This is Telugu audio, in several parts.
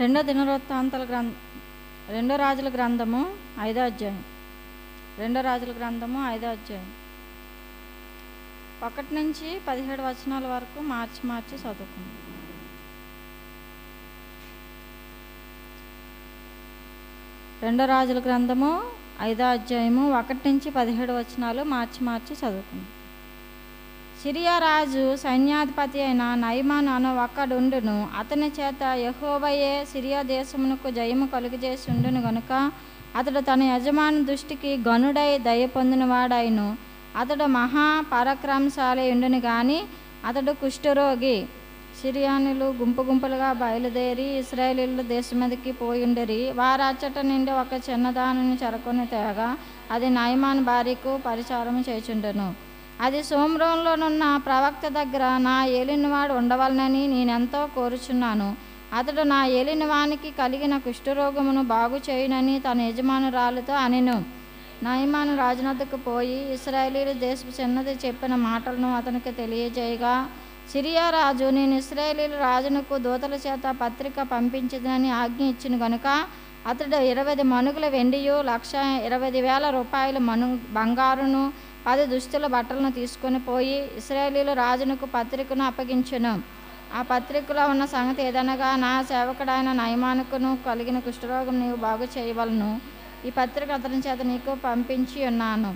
రెండో దినవృత్తాంతాల గ్రంథ రెండో రాజుల గ్రంథము ఐదో అధ్యాయం. రెండో రాజుల గ్రంథము ఐదో అధ్యాయం. ఒకటి నుంచి పదిహేడు వచనాల వరకు మార్చి మార్చి చదువుకుందాం. రెండో రాజుల గ్రంథము ఐదో అధ్యాయము ఒకటి నుంచి పదిహేడు వచనాలు మార్చి మార్చి చదువుకుందాం. సిరియా రాజు సైన్యాధిపతి అయిన నైమాన్ అను ఒక్కడుండును. అతని చేత యహోవయే సిరియా దేశమునకు జయము కలుగజేసి ఉండును గనుక అతడు తన యజమాని దృష్టికి గనుడై దయ పొందినవాడాయను అతడు మహా పరాక్రమశాలి ఉండును కానీ అతడు కుష్ఠరోగి. సిరియానులు గుంపు గుంపులుగా బయలుదేరి ఇస్రాయేలీలు దేశం మీదకి పోయిండరి. వారు అచ్చట నుండి ఒక చిన్నదానిని చెరకొని తేగా అది నయమాన్ భార్యకు పరిచారం చేచుండెను అది సోమ్రంలోనున్న ప్రవక్త దగ్గర నా ఏలినవాడు ఉండవలనని నేనెంతో కోరుచున్నాను. అతడు నా ఏలినవానికి కలిగిన కుష్ఠరోగమును బాగు చేయునని తన యజమానురాలతో అనెను. నయమాను రాజునద్దకు పోయి ఇస్రాయేలీలు దేశపు చిన్నది చెప్పిన మాటలను అతనికి తెలియజేయగా సిరియా రాజు నేను ఇస్రాయేలీల రాజునకు దూతల చేత పత్రిక పంపించదని ఆజ్ఞ ఇచ్చిన గనుక అతడు ఇరవై మనుగుల వెండియు లక్ష ఇరవై వేల రూపాయల మను బంగారును పది దుస్తుల బట్టలను తీసుకొని పోయి ఇస్రాయేలీల రాజునకు పత్రికను అప్పగించెను. ఆ పత్రికలో ఉన్న సంగతి ఏదనగా నా సేవకుడైన నయమానుకును కలిగిన కుష్ఠరోగం నీవు బాగు చేయవలను. ఈ పత్రిక అతని చేత నీకు పంపించి ఉన్నాను.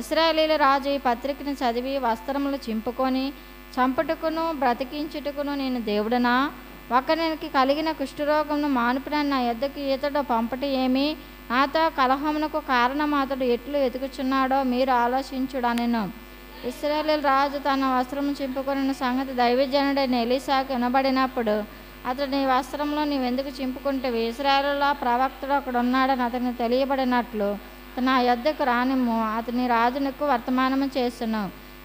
ఇస్రాయేలీల రాజు ఈ పత్రికను చదివి వస్త్రములు చింపుకొని చంపుటకును బ్రతికించుటకును నేను దేవుడనా? ఒకరికి కలిగిన కుష్ఠరోగమును మానుపునని నా ఎద్దకు ఈతడు పంపటి ఏమి? నాతో కలహమునకు కారణం అతడు ఎట్లు ఎతుకుచున్నాడో మీరు ఆలోచించుడనెను. ఇస్రాయేల్ రాజు తన వస్త్రము చింపుకొనిన సంగతి దైవజనుడైన ఎలీసాకు వినబడినప్పుడు అతడు నీ వస్త్రంలో నీవెందుకు చింపుకుంటేవి? ఇస్రాయేల్లో ప్రవక్తుడు అక్కడ ఉన్నాడని అతనికి తెలియబడినట్లు నా యొద్దకు రానిమ్ము అతని రాజునకు వర్తమానము చేసెను.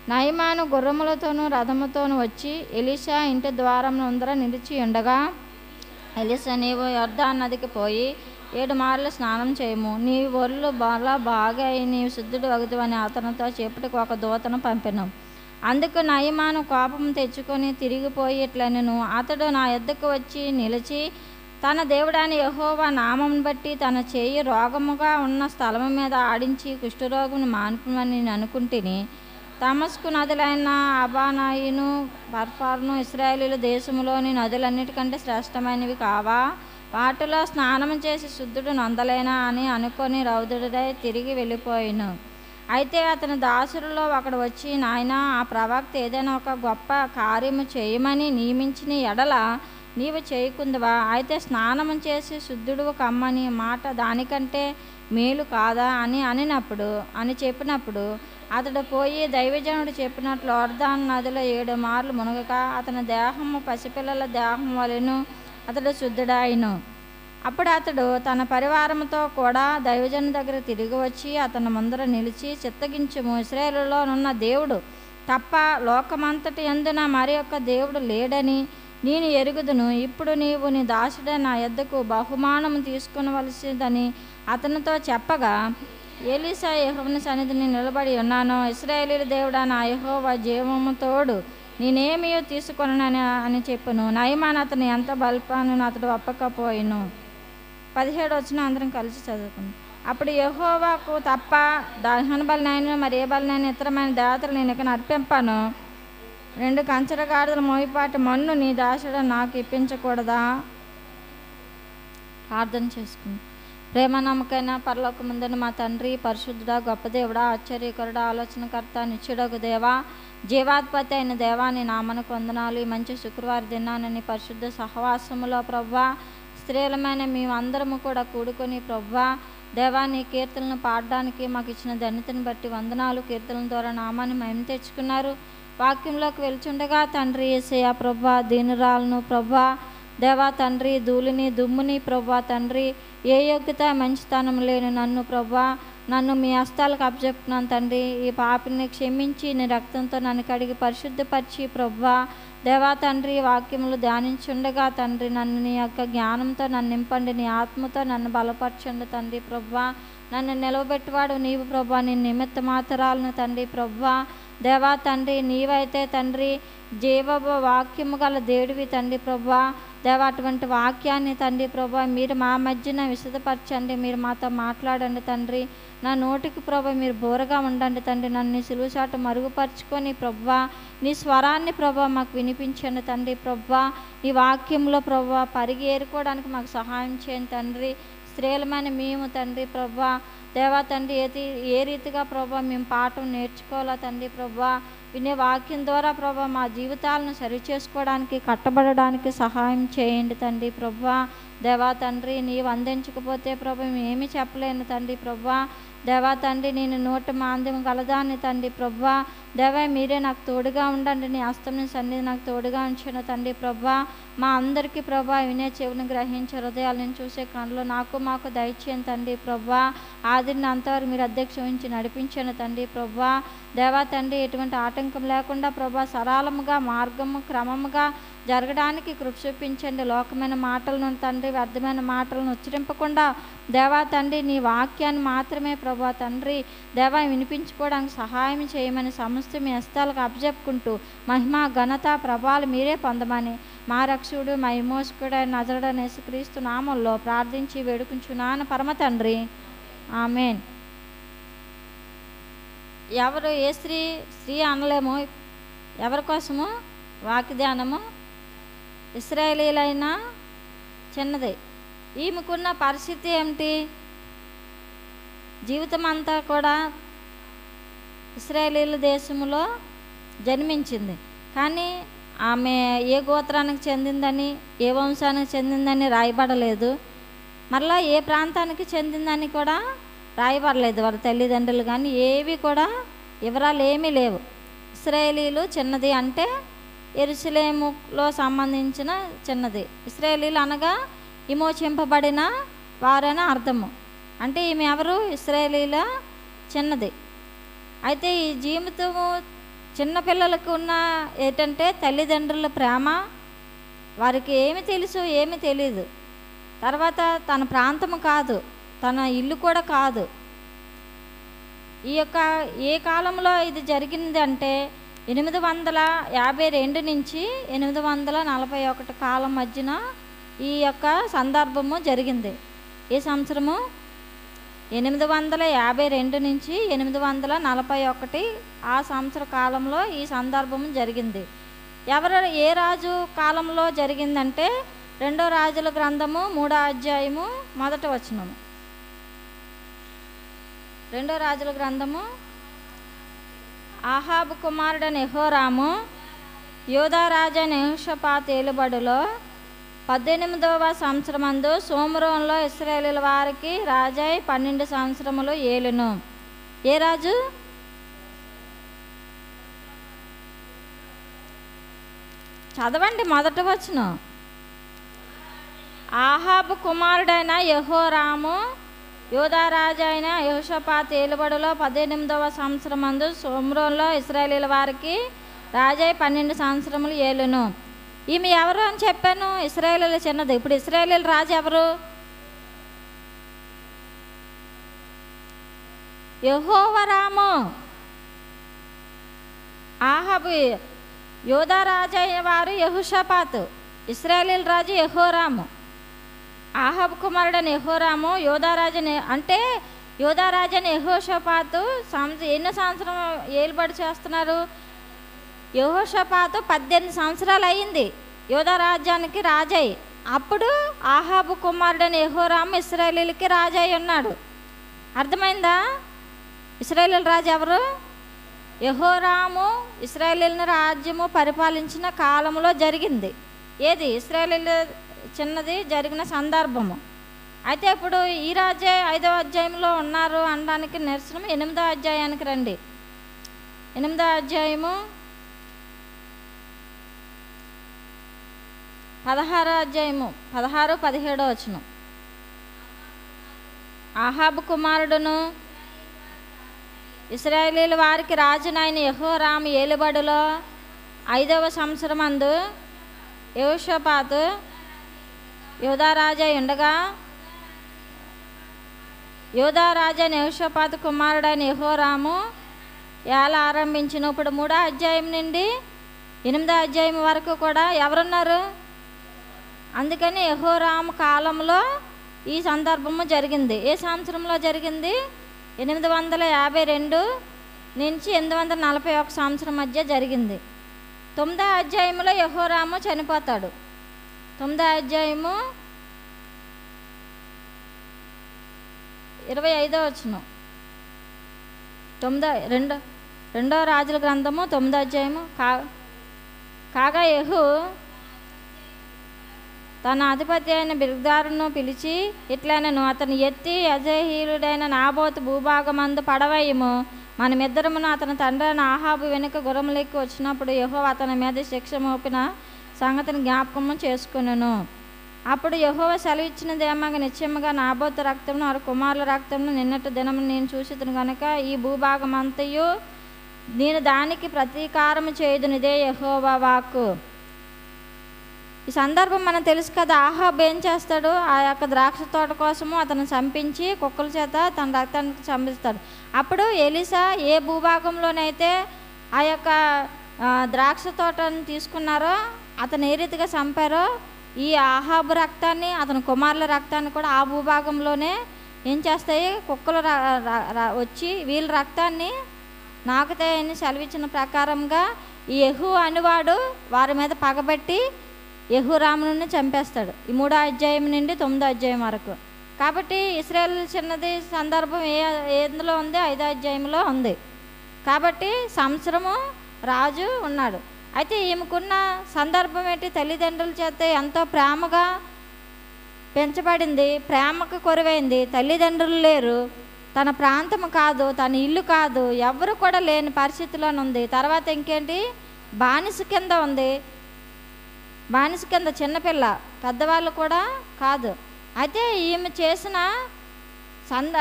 నయమాను గుర్రములతోనూ రథముతోనూ వచ్చి ఎలీషా ఇంటి ద్వారం ఉందర నిలిచి ఉండగా ఎలీషా నీవు యొర్దాన్ నదికి పోయి ఏడు మార్లు స్నానం చేయము. నీ ఒళ్ళు బాగా బాగా అయి నీవు శుద్ధుడు వగుదువని అతనితో చెప్పుటకు ఒక దూతను పంపెను. అందుకు నయమాను కోపం తెచ్చుకొని తిరిగిపోయేట్లనను. అతడు నా ఎద్దకు వచ్చి నిలిచి తన దేవుడాని యహోవా నామం బట్టి తన చేయి రోగముగా ఉన్న స్థలము మీద ఆడించి కుష్ఠరోగును మాన్పమని నేను అనుకుంటుని తమస్కు నదులైన అబానాయిను బర్ఫార్ను ఇస్రాయేలీల దేశంలోని నదులన్నిటికంటే శ్రేష్టమైనవి కావా? వాటిలో స్నానం చేసి శుద్ధుడు నొందలేనా అని అనుకొని రౌదుడై తిరిగి వెళ్ళిపోయిను. అయితే అతని దాసులలో ఒకడు వచ్చి నాయన ఆ ప్రవక్త ఏదైనా ఒక గొప్ప కార్యము చేయమని నియమించిన ఎడల నీవు చేయకుందువా? అయితే స్నానము చేసి శుద్ధుడు కమ్మని మాట దానికంటే మేలు కాదా అని అనినప్పుడు అని చెప్పినప్పుడు అతడు పోయి దైవజనుడు చెప్పినట్లు అర్ధాన్ నదిలో ఏడు మార్లు మునగక అతని దేహము పసిపిల్లల దేహం వలెను అతడు శుద్ధుడాయను. అప్పుడు అతడు తన పరివారంతో కూడా దైవజను దగ్గర తిరిగి వచ్చి అతని ముందర నిలిచి చిత్తగించుము. ఇస్రాయేలులోనున్న దేవుడు తప్ప లోకమంతటి ఎందున మరి యొక్క దేవుడు లేడని నేను ఎరుగుదును. ఇప్పుడు నీవు నీ దాసుడే నా ఎద్దకు బహుమానం తీసుకునవలసిందని అతనితో చెప్పగా ఏలీసా యహోవుని సన్నిధిని నిలబడి ఉన్నాను. ఇస్రాయేలీ దేవుడా నా యహోవా జీవము తోడు నేనేమియో తీసుకొనని అని చెప్పను. నయమాన్ అతను ఎంత బల్పాను అతడు ఒప్పకపోయిను? పదిహేడు వచ్చిన అందరం కలిసి చదువుకున్నాం. అప్పుడు యహోవాకు తప్ప దహన బలినైన మరి ఏ బలినైనా ఇతరమైన దేవతలు నేను ఇక్కడ అర్పింపాను? రెండు కంచర గాడిదల మోయిపాటి మన్ను నీ దాసుడు నాకు ఇప్పించకూడదా? ప్రార్థన చేసుకుంది ప్రేమ నమ్మకైన పరలోక ముందని మా తండ్రి పరిశుద్ధుడా గొప్ప దేవుడా ఆశ్చర్యకరుడా ఆలోచనకర్త నిత్యుడగు దేవా జీవాధిపతి అయిన దేవాని నామనకు వందనాలు. ఈ మంచి శుక్రవారం దినానని పరిశుద్ధ సహవాసములో ప్రవ్వా స్త్రీలమైన మేమందరము కూడా కూడుకొని ప్రవ్వా దేవాన్ని నీ కీర్తనను పాడడానికి మాకు ఇచ్చిన ధన్యతను బట్టి వందనాలు. కీర్తనల ద్వారా నామాన్ని మేము తెచ్చుకున్నారు. వాక్యంలోకి వెళ్చుండగా తండ్రి ఏసయ ప్రభా దీనురాలను ప్రభా. దేవా తండ్రి ధూళిని దుమ్ముని ప్రభా తండ్రి. ఏ యోగ్యత మంచితనం లేని నన్ను ప్రభా. నన్ను మీ హస్తాలకు అప్పచెప్తున్నాను తండ్రి. ఈ పాపిని క్షమించి నీ రక్తంతో నన్ను కడిగి పరిశుద్ధపరిచి ప్రభా దేవా తండ్రి వాక్యములు ధ్యానించుండగా తండ్రి నన్ను నీ యొక్క జ్ఞానంతో నన్ను నింపండి నీ ఆత్మతో నన్ను బలపరచండి తండ్రి ప్రభా. నన్ను నిలవబెట్టువాడు నీవు ప్రభా నీ నిమిత్త మాతరాలను తండ్రి ప్రభా. దేవా తండ్రి నీవైతే తండ్రి జీవ వాక్యము గల దేవుడివి తండ్రి ప్రభా. దేవా అటువంటి వాక్యాన్ని తండ్రి ప్రభా మీరు మా మధ్యన విశదపరచండి మీరు మాతో మాట్లాడండి తండ్రి. నా నోటికి ప్రభా మీరు బోరగా ఉండండి తండ్రి. నన్ను సిలువుసాట మరుగుపరుచుకొని ప్రభా నీ స్వరాన్ని ప్రభా మాకు వినిపించండి తండ్రి ప్రభా. నీ వాక్యంలో ప్రభా పరిగి ఏరుకోవడానికి మాకు సహాయం చేయండి తండ్రి. స్త్రీలమైన మేము తండ్రి ప్రభా. దేవా తండ్రి ఏది ఏ రీతిగా ప్రభా మేము పాఠం నేర్చుకోవాలా తండ్రి ప్రభా. వినే వాక్యం ద్వారా ప్రభా మా జీవితాలను సరి చేసుకోవడానికి కట్టబడడానికి సహాయం చేయండి తండ్రి ప్రభా. దేవా తండ్రి నీవు అందించకపోతే ప్రభు ఏమీ చెప్పలేను తండ్రి ప్రభా. దేవా తండ్రి నేను నోటి మాంద్యం కలదాన్ని తండ్రి ప్రభా. దేవా మీరే నాకు తోడుగా ఉండండి నీ హస్తం సన్నిధి నాకు తోడుగా ఉంచిన తండ్రి ప్రభా. మా అందరికీ ప్రభా వినే చెవుని గ్రహించే హృదయాలను చూసే కళ్ళు నాకు మాకు దయచేయండి తండ్రి ప్రభా. ఆదిరిని అంతవరకు మీరు అధ్యక్ష ఉంచి నడిపించాను తండ్రి ప్రభా. దేవా తండ్రి ఎటువంటి ఆటంకం లేకుండా ప్రభా సరళముగా మార్గము క్రమముగా జరగడానికి కృప చూపించండి. లోకమైన మాటలను తండ్రి వ్యర్థమైన మాటలను ఉచ్చరింపకుండా దేవా తండ్రి నీ వాక్యాన్ని మాత్రమే ప్రభా తండ్రి దేవా వినిపించుకోవడానికి సహాయం చేయమని సమస్త మీ హస్తాలకు అప్పచెప్పుకుంటూ మహిమ ఘనత ప్రభాలు మీరే పొందమని మా రక్షకుడు మా విమోచకుడు నజరడనేసి క్రీస్తు నామంలో ప్రార్థించి వేడుకుంటున్నాను. పరమ తండ్రి. ఆమెన్. ఎవరు ఏ స్త్రీ స్త్రీ అనలేము. ఎవరి కోసము? వాక్యధ్యానము ఇస్రాయేలీలైనా చిన్నది. ఈమెకున్న పరిస్థితి ఏమిటి? జీవితం అంతా కూడా ఇస్రాయేలీల దేశంలో జన్మించింది. కానీ ఆమె ఏ గోత్రానికి చెందిందని ఏ వంశానికి చెందిందని రాయబడలేదు. మరలా ఏ ప్రాంతానికి చెందిందని కూడా రాయబడలేదు. వాళ్ళ తల్లిదండ్రులు కానీ ఏవి కూడా వివరాలు ఏమీ లేవు. ఇస్రాయేలీలు చిన్నది అంటే ఎరుసలేములో సంబంధించిన చిన్నది. ఇస్రాయేలీలు అనగా విమోచింపబడిన వారని అర్థము. అంటే ఈమె ఎవరు? ఇస్రాయేలీల చిన్నది. అయితే ఈ జీవితము చిన్నపిల్లలకు ఉన్న ఏంటంటే తల్లిదండ్రుల ప్రేమ. వారికి ఏమి తెలుసు ఏమి తెలియదు తర్వాత తన ప్రాంతము కాదు తన ఇల్లు కూడా కాదు. ఈ యొక్క ఏ కాలంలో ఇది జరిగింది అంటే ఎనిమిది వందల యాభై రెండు నుంచి ఎనిమిది వందల నలభై ఒకటి కాలం మధ్యన ఈ యొక్క సందర్భము జరిగింది. ఈ సంవత్సరము ఎనిమిది వందల యాభై రెండు నుంచి ఎనిమిది వందల నలభై ఒకటి ఆ సంవత్సర కాలంలో ఈ సందర్భం జరిగింది. ఎవరు ఏ రాజు కాలంలో జరిగిందంటే రెండో రాజుల గ్రంథము మూడో అధ్యాయము మొదటి వచనము. రెండో రాజుల గ్రంథము ఆహాబు కుమారుడని ఎహోరాము యోధా రాజా నెహుషపాత్ ఏలుబడిలో పద్దెనిమిదవ సంవత్సరమందు సోమరంలో ఇస్రాయేలీల వారికి రాజై పన్నెండు సంవత్సరములు ఏలును. ఏ రాజు? చదవండి మొదట వచ్చిన ఆహాబు కుమారుడైన యహోరాము యోధారాజు అయిన యహోషపాత్ ఏలుబడిలో పద్దెనిమిదవ సంవత్సరం అందు సోమరంలో ఇస్రాయేలీల వారికి రాజై పన్నెండు సంవత్సరములు ఏలును. ఈమె ఎవరు అని చెప్పాను? ఇస్రాయేలీల చిన్నది. ఇప్పుడు ఇస్రాయేలీల రాజు ఎవరు? యహోవరాము ఆహబు యోధారాజు అయిన వారు యహుషపాత్. ఇస్రాయేలీల రాజు యహోరాము. ఆహబ్ కుమారుడని ఎహోరాము యోధారాజని అంటే యోధారాజని యహోషపాతు సంవత్సరం ఎన్నో సంవత్సరం ఏలుబడి చేస్తున్నారు? యహోషపాతు పద్దెనిమిది సంవత్సరాలు అయింది. యోధారాజ్యానికి రాజ్యానికి అప్పుడు ఆహాబు కుమారుడని యహోరాము ఇస్రాయలీలకి రాజై ఉన్నాడు. అర్థమైందా? ఇస్రాయలీల రాజు ఎవరు? యహోరాము ఇస్రాయేలీల రాజ్యము పరిపాలించిన కాలంలో జరిగింది. ఏది? ఇస్రాయేలీల చిన్నది జరిగిన సందర్భము. అయితే ఇప్పుడు ఈ రాజే ఐదవ అధ్యాయంలో ఉన్నారు అనడానికి నిరసనం ఎనిమిదో అధ్యాయానికి రండి. ఎనిమిదో అధ్యాయము పదహారో అధ్యాయము పదహారు పదిహేడో వచనం. ఆహాబు కుమారుడును ఇస్రాయేలీల వారికి రాజునైన యహోరామ్ ఏలుబడిలో ఐదవ సంవత్సరం అందు యోషపాతు యోధారాజా ఉండగా యోధారాజా యహోషపాతు కుమారుడైన యహోరాము ఎలా ఆరంభించిన? ఇప్పుడు మూడో అధ్యాయం నుండి ఎనిమిదో అధ్యాయం వరకు కూడా ఎవరున్నారు? అందుకని యహోరాము కాలంలో ఈ సందర్భము జరిగింది. ఏ సంవత్సరంలో జరిగింది? ఎనిమిది వందల యాభై రెండు నుంచి ఎనిమిది వందల నలభై ఒక సంవత్సరం మధ్య జరిగింది. తొమ్మిదో అధ్యాయంలో యహోరాము చనిపోతాడు. తొమ్మిదో అధ్యాయము ఇరవై ఐదో వచ్చును తొమ్మిదో రెండో రెండో రాజుల గ్రంథము తొమ్మిదో అధ్యాయము. కా కాగా యహు తన అధిపతి అయిన బిరుదారును పిలిచి ఇట్లనను అతను ఎత్తి అజహీలుడైన నాబోతు భూభాగమందు పడవయము. మనమిద్దరమును అతని తండ్రి అయిన ఆహాబు వెనుక గురములెక్కి వచ్చినప్పుడు యహో అతని మీద శిక్ష మోపిన సంగతిని జ్ఞాపకము చేసుకున్నాను అప్పుడు యహోవ సెలవిచ్చినదేమగా నిశ్చయముగా నాబోతు రక్తమును వారి కుమారుల రక్తమును నిన్నటి దినము నేను చూసిదును గనుక ఈ భూభాగం అంతయు నేను దానికి ప్రతీకారం చేయదునిదే ఇదే యహోవా వాక్కు. ఈ సందర్భం మనం తెలుసు కదా ఆహాబ్ ఏం చేస్తాడు? ఆ యొక్క ద్రాక్ష తోట కోసము అతను చంపించి కుక్కల చేత తన రక్తానికి చంపిస్తాడు. అప్పుడు ఎలిసా ఏ భూభాగంలోనైతే ఆ యొక్క ద్రాక్ష తోటను తీసుకున్నారో అతను ఏ రీతిగా చంపారో ఈ ఆహాబు రక్తాన్ని అతని కుమారుల రక్తాన్ని కూడా ఆ భూభాగంలోనే ఏం చేస్తాయి? కుక్కలు వచ్చి వీళ్ళ రక్తాన్ని నాకుతాయని సెలవిచ్చిన ప్రకారంగా ఈ యహు అనువాడు వారి మీద పగబెట్టి యహురాముని చంపేస్తాడు. ఈ మూడో అధ్యాయం నుండి తొమ్మిదో అధ్యాయం వరకు. కాబట్టి ఇస్రాయల్ చిన్నది సందర్భం ఏ ఎందులో ఉంది? ఐదో అధ్యాయంలో ఉంది. కాబట్టి సంవత్సరము రాజు ఉన్నాడు. అయితే ఈమెకున్న సందర్భం ఏంటి? తల్లిదండ్రుల చేత ఎంతో ప్రేమగా పెంచబడింది ప్రేమకు కొరవైంది. తల్లిదండ్రులు లేరు. తన ప్రాంతం కాదు తన ఇల్లు కాదు ఎవరు కూడా లేని పరిస్థితిలోనే ఉంది. తర్వాత ఇంకేంటి? బానిస కింద ఉంది. బానిస కింద చిన్నపిల్ల పెద్దవాళ్ళు కూడా కాదు. అయితే ఈమె చేసిన సంద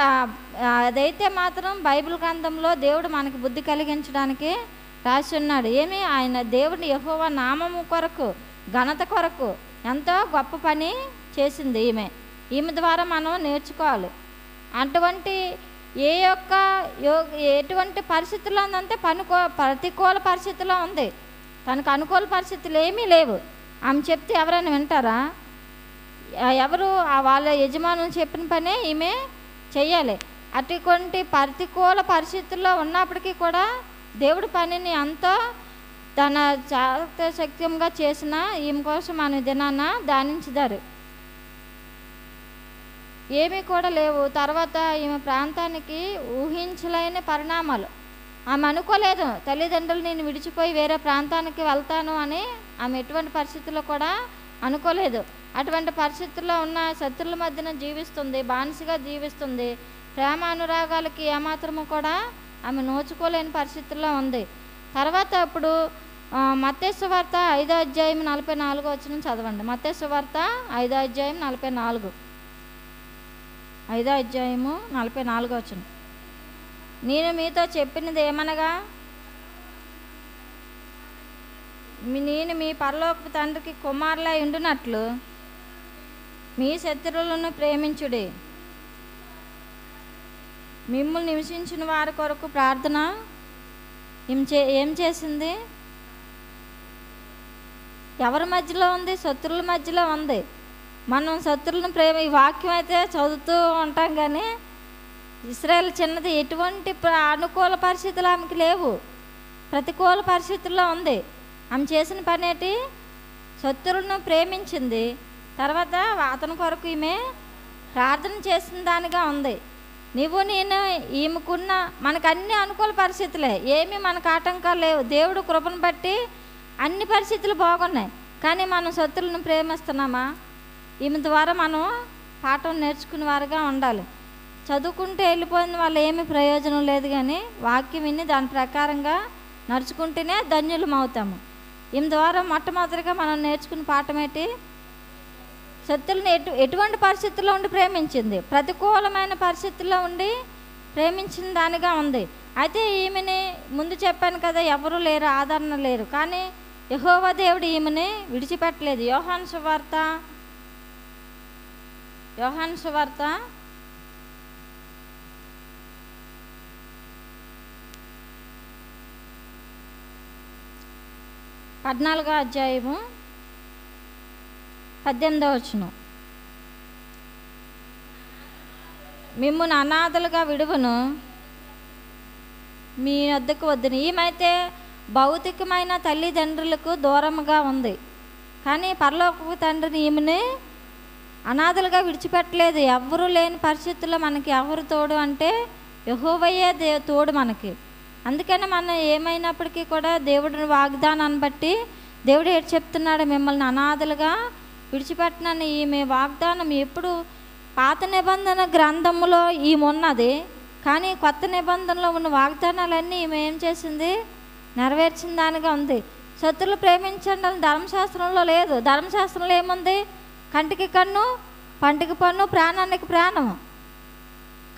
అదైతే మాత్రం బైబిల్ గ్రంథంలో దేవుడు మనకి బుద్ధి కలిగించడానికి రాసి ఉన్నాడు ఏమి? ఆయన దేవుని యహోవ నామము కొరకు ఘనత కొరకు ఎంతో గొప్ప పని చేసింది ఈమె. ఈమె ద్వారా మనం నేర్చుకోవాలి. అటువంటి ఏ యొక్క యో ఎటువంటి పరిస్థితుల్లో ఉందంటే పనుకో ప్రతికూల పరిస్థితిలో ఉంది. తనకు అనుకూల పరిస్థితులు ఏమీ లేవు. ఆమె చెప్తే ఎవరైనా వింటారా? ఎవరు? ఆ వాళ్ళ యజమానులు చెప్పిన పనే ఈమె చెయ్యాలి. అటువంటి ప్రతికూల పరిస్థితుల్లో ఉన్నప్పటికీ కూడా దేవుడి పనిని ఎంతో తన జాగ్రత్త శక్తిగా చేసిన ఈమె కోసం మన దినాన దానించుదారు ఏమీ కూడా లేవు. తర్వాత ఈమె ప్రాంతానికి ఊహించలేని పరిణామాలు. ఆమె అనుకోలేదు తల్లిదండ్రులు నేను విడిచిపోయి వేరే ప్రాంతానికి వెళ్తాను అని ఆమె ఎటువంటి పరిస్థితుల్లో కూడా అనుకోలేదు. అటువంటి పరిస్థితుల్లో ఉన్న శత్రుల మధ్యన జీవిస్తుంది బానిసగా జీవిస్తుంది. ప్రేమ అనురాగాలకి ఏమాత్రము కూడా ఆమె నోచుకోలేని పరిస్థితుల్లో ఉంది. తర్వాత అప్పుడు ఆ, వార్త ఐదో అధ్యాయం నలభై నాలుగు వచ్చిన చదవండి. మత్తయి వార్త ఐదో అధ్యాయం నలభై నాలుగు. ఐదో అధ్యాయము నలభై నాలుగో వచ్చిన నేను మీతో చెప్పినది ఏమనగా? నేను మీ పరలోక తండ్రికి కుమారులై ఉండునట్లు మీ శత్రువులను ప్రేమించుడి. మిమ్మల్ని నివసించిన వారి కొరకు ప్రార్థన. ఏం చే ఏం చేసింది? ఎవరి మధ్యలో ఉంది? శత్రువుల మధ్యలో ఉంది. మనం శత్రువులను ప్రేమ ఈ వాక్యం అయితే చదువుతూ ఉంటాం కానీ ఇస్రాయల్ చిన్నది ఎటువంటి అనుకూల పరిస్థితులు ఆమెకి లేవు. ప్రతికూల పరిస్థితుల్లో ఉంది. ఆమె చేసిన పని ఏంటి? శత్రువులను ప్రేమించింది. తర్వాత అతని కొరకు ఈమె ప్రార్థన చేసిన దానిగా ఉంది. నువ్వు నేను ఈమెకున్న మనకు అన్ని అనుకూల పరిస్థితులే. ఏమీ మనకు ఆటంకాలు లేవు. దేవుడు కృపను బట్టి అన్ని పరిస్థితులు బాగున్నాయి. కానీ మనం శత్రులను ప్రేమిస్తున్నామా? ఈమె ద్వారా మనం పాఠం నేర్చుకునే వారుగా ఉండాలి. చదువుకుంటే వెళ్ళిపోయిన వాళ్ళు ఏమి ప్రయోజనం లేదు కానీ వాక్యం విని దాని ప్రకారంగా నడుచుకుంటేనే ధన్యులం అవుతాము. ఈమె ద్వారా మొట్టమొదటిగా మనం నేర్చుకున్న పాఠం ఏంటి? శత్రువులను ఎటు ఎటువంటి పరిస్థితుల్లో ఉండి ప్రేమించింది? ప్రతికూలమైన పరిస్థితుల్లో ఉండి ప్రేమించిన దానిగా ఉంది. అయితే ఈమెని ముందు చెప్పాను కదా ఎవరు లేరు ఆదరణ లేరు. కానీ యహోవ దేవుడు ఈమెని విడిచిపెట్టలేదు. యోహాన్ సువార్త యోహాన్ సువార్త. పద్నాలుగో అధ్యాయము. పద్దెనిమిదో వచ్చును మిమ్మల్ని అనాథలుగా విడువను మీ వద్దకు వద్దును. ఈమైతే భౌతికమైన తల్లిదండ్రులకు దూరంగా ఉంది. కానీ పరలోకపు తండ్రిని ఈమెని అనాథలుగా విడిచిపెట్టలేదు. ఎవరు లేని పరిస్థితుల్లో మనకి ఎవరు తోడు అంటే యహోవయ్యే దే తోడు మనకి. అందుకని మనం ఏమైనప్పటికీ కూడా దేవుడిని వాగ్దానాన్ని బట్టి దేవుడు ఏడు చెప్తున్నాడు మిమ్మల్ని అనాథలుగా విడిచిపెట్టనని ఈమె వాగ్దానం ఎప్పుడు పాత నిబంధన గ్రంథములో ఈమె ఉన్నది కానీ కొత్త నిబంధనలో ఉన్న వాగ్దానాలన్నీ ఈమె ఏం చేసింది? నెరవేర్చిన దానిగా ఉంది. శత్రులు ప్రేమించండి అని ధర్మశాస్త్రంలో లేదు. ధర్మశాస్త్రంలో ఏముంది? కంటికి కన్ను పంటికి పన్ను ప్రాణానికి ప్రాణం.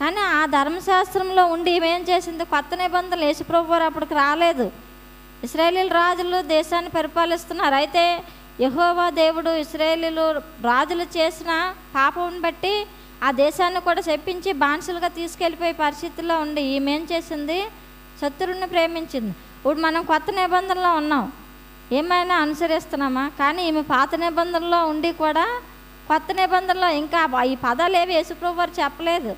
కానీ ఆ ధర్మశాస్త్రంలో ఉండి ఏం చేసింది? కొత్త నిబంధనలు యేసుప్రభు వారు అప్పటికి రాలేదు. ఇస్రాయేలీల రాజులు దేశాన్ని పరిపాలిస్తున్నారు. అయితే యహోవా దేవుడు ఇస్రాయేలీలు రాజులు చేసిన పాపం బట్టి ఆ దేశాన్ని కూడా చెప్పించి బానిసలుగా తీసుకెళ్ళిపోయే పరిస్థితుల్లో ఉండి ఈమె ఏం చేసింది? శత్రువుని ప్రేమించింది. ఇప్పుడు మనం కొత్త నిబంధనలో ఉన్నాం. ఏమైనా అనుసరిస్తున్నామా? కానీ ఈమె పాత నిబంధనలో ఉండి కూడా కొత్త నిబంధనలో ఇంకా ఈ పదాలు ఏవి యేసుప్రభు వారు చెప్పలేదు.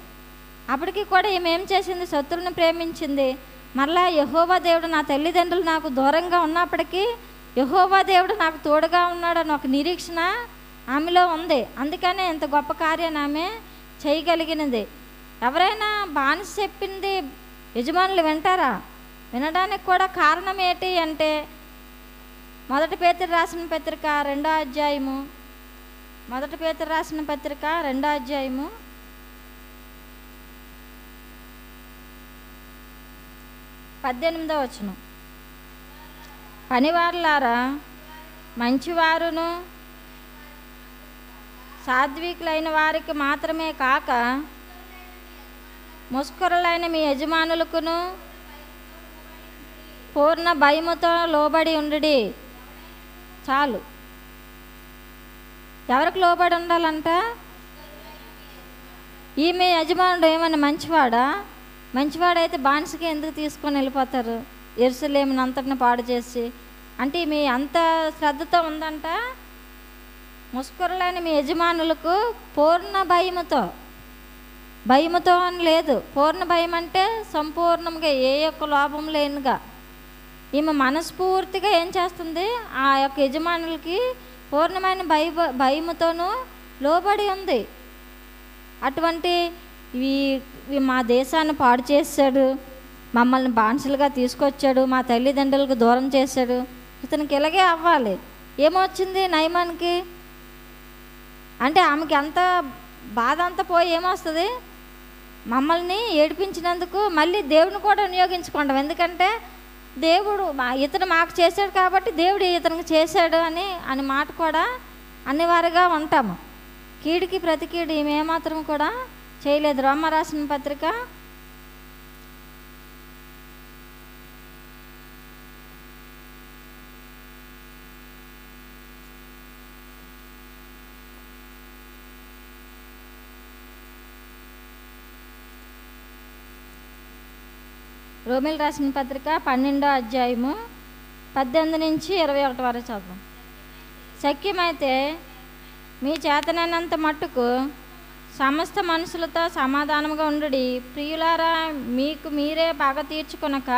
అప్పటికి కూడా ఈమె ఏం చేసింది? శత్రువుని ప్రేమించింది. మరలా యహోవా దేవుడు నా తల్లిదండ్రులు నాకు దూరంగా ఉన్నప్పటికీ యహోవా దేవుడు నాకు తోడుగా ఉన్నాడని ఒక నిరీక్షణ ఆమెలో ఉంది. అందుకనే ఇంత గొప్ప కార్యాన్ని ఆమె చేయగలిగినది. ఎవరైనా బానిస చెప్పింది యజమానులు వింటారా? వినడానికి కూడా కారణం ఏంటి అంటే మొదటి పేతురు రాసిన పత్రిక రెండో అధ్యాయము. మొదటి పేతురు రాసిన పత్రిక రెండో అధ్యాయము. పద్దెనిమిదో వచనం. పనివారులారా మంచివారును సాత్వికులైన వారికి మాత్రమే కాక ముస్కురులైన మీ యజమానులకును పూర్ణ భయముతో లోబడి ఉండుడి. చాలు. ఎవరికి లోబడి ఉండాలంట? ఈమె యజమానుడు ఏమైనా మంచివాడా? మంచివాడైతే బానిసకి ఎందుకు తీసుకొని వెళ్ళిపోతారు? ఎరుసలేమిని అంతటిని పాడు చేసి అంటే మీ అంత శ్రద్ధతో ఉందంట? ముస్కురులైన మీ యజమానులకు పూర్ణ భయముతో. భయముతో అని లేదు. పూర్ణ భయం అంటే సంపూర్ణంగా ఏ యొక్క లోపం లేనుగా. ఈమె మనస్ఫూర్తిగా ఏం చేస్తుంది? ఆ యొక్క యజమానులకి పూర్ణమైన భయ భయముతోనూ లోబడి ఉంది. అటువంటి ఈ మా దేశాన్ని పాడు చేశాడు. మమ్మల్ని బానిసలుగా తీసుకొచ్చాడు మా తల్లిదండ్రులకు దూరం చేశాడు. ఇతనికి ఇలాగే అవ్వాలి. ఏమొచ్చింది నయమానికి? అంటే ఆమెకి అంత బాధ అంతా పోయి ఏమొస్తుంది? మమ్మల్ని ఏడిపించినందుకు మళ్ళీ దేవుని కూడా వినియోగించుకుంటాం ఎందుకంటే దేవుడు మా ఇతను మాకు చేశాడు కాబట్టి దేవుడు ఇతనికి చేశాడు అని అని మాట కూడా అనివారుగా ఉంటాము. కీడికి ప్రతి కీడు ఏమాత్రం కూడా చేయలేదు. రోమ రాసిన పత్రిక రోమిల్ రాసిన పత్రిక పన్నెండో అధ్యాయము పద్దెనిమిది నుంచి ఇరవై ఒకటి వరకు చదువు శక్యమైతే మీ చేతనైనంత మట్టుకు సమస్త మనుషులతో సమాధానంగా ఉండుడి. ప్రియులారా మీకు మీరే పగ తీర్చుకొనక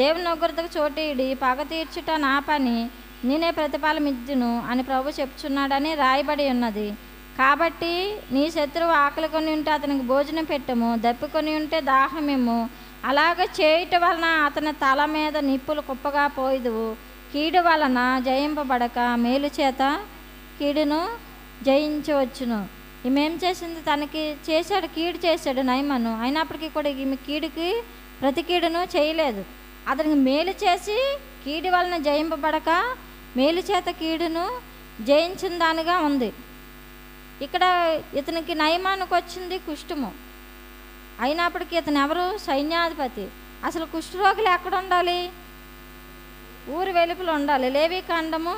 దేవుని ఒగ్గురతకు చోటీడి పగ తీర్చుట నా పని నేనే ప్రతిఫలమిద్దును అని ప్రభు చెప్తున్నాడని రాయబడి ఉన్నది. కాబట్టి నీ శత్రువు ఆకలి కొని ఉంటే అతనికి భోజనం పెట్టము దప్పికొని ఉంటే దాహమేము అలాగ చేయుట వలన అతని తల మీద నిప్పులు కుప్పగా పోయిదువు. కీడు వలన జయింపబడక మేలు చేత కీడును జయించవచ్చును. ఈమెం చేసింది? తనకి చేశాడు కీడు చేశాడు నయమను. అయినప్పటికీ కూడా ఈమె కీడుకి ప్రతి కీడును చేయలేదు. అతనికి మేలు చేసి కీడు వలన జయింపబడక మేలు చేత కీడును జయించిన దానిగా ఉంది. ఇక్కడ ఇతనికి నయమానికి వచ్చింది కుష్ఠము అయినప్పటికీ ఇతను ఎవరు? సైన్యాధిపతి. అసలు కుష్ఠరోగులు ఎక్కడ ఉండాలి ఊరు వెలుపులు ఉండాలి. లేవి కాండము?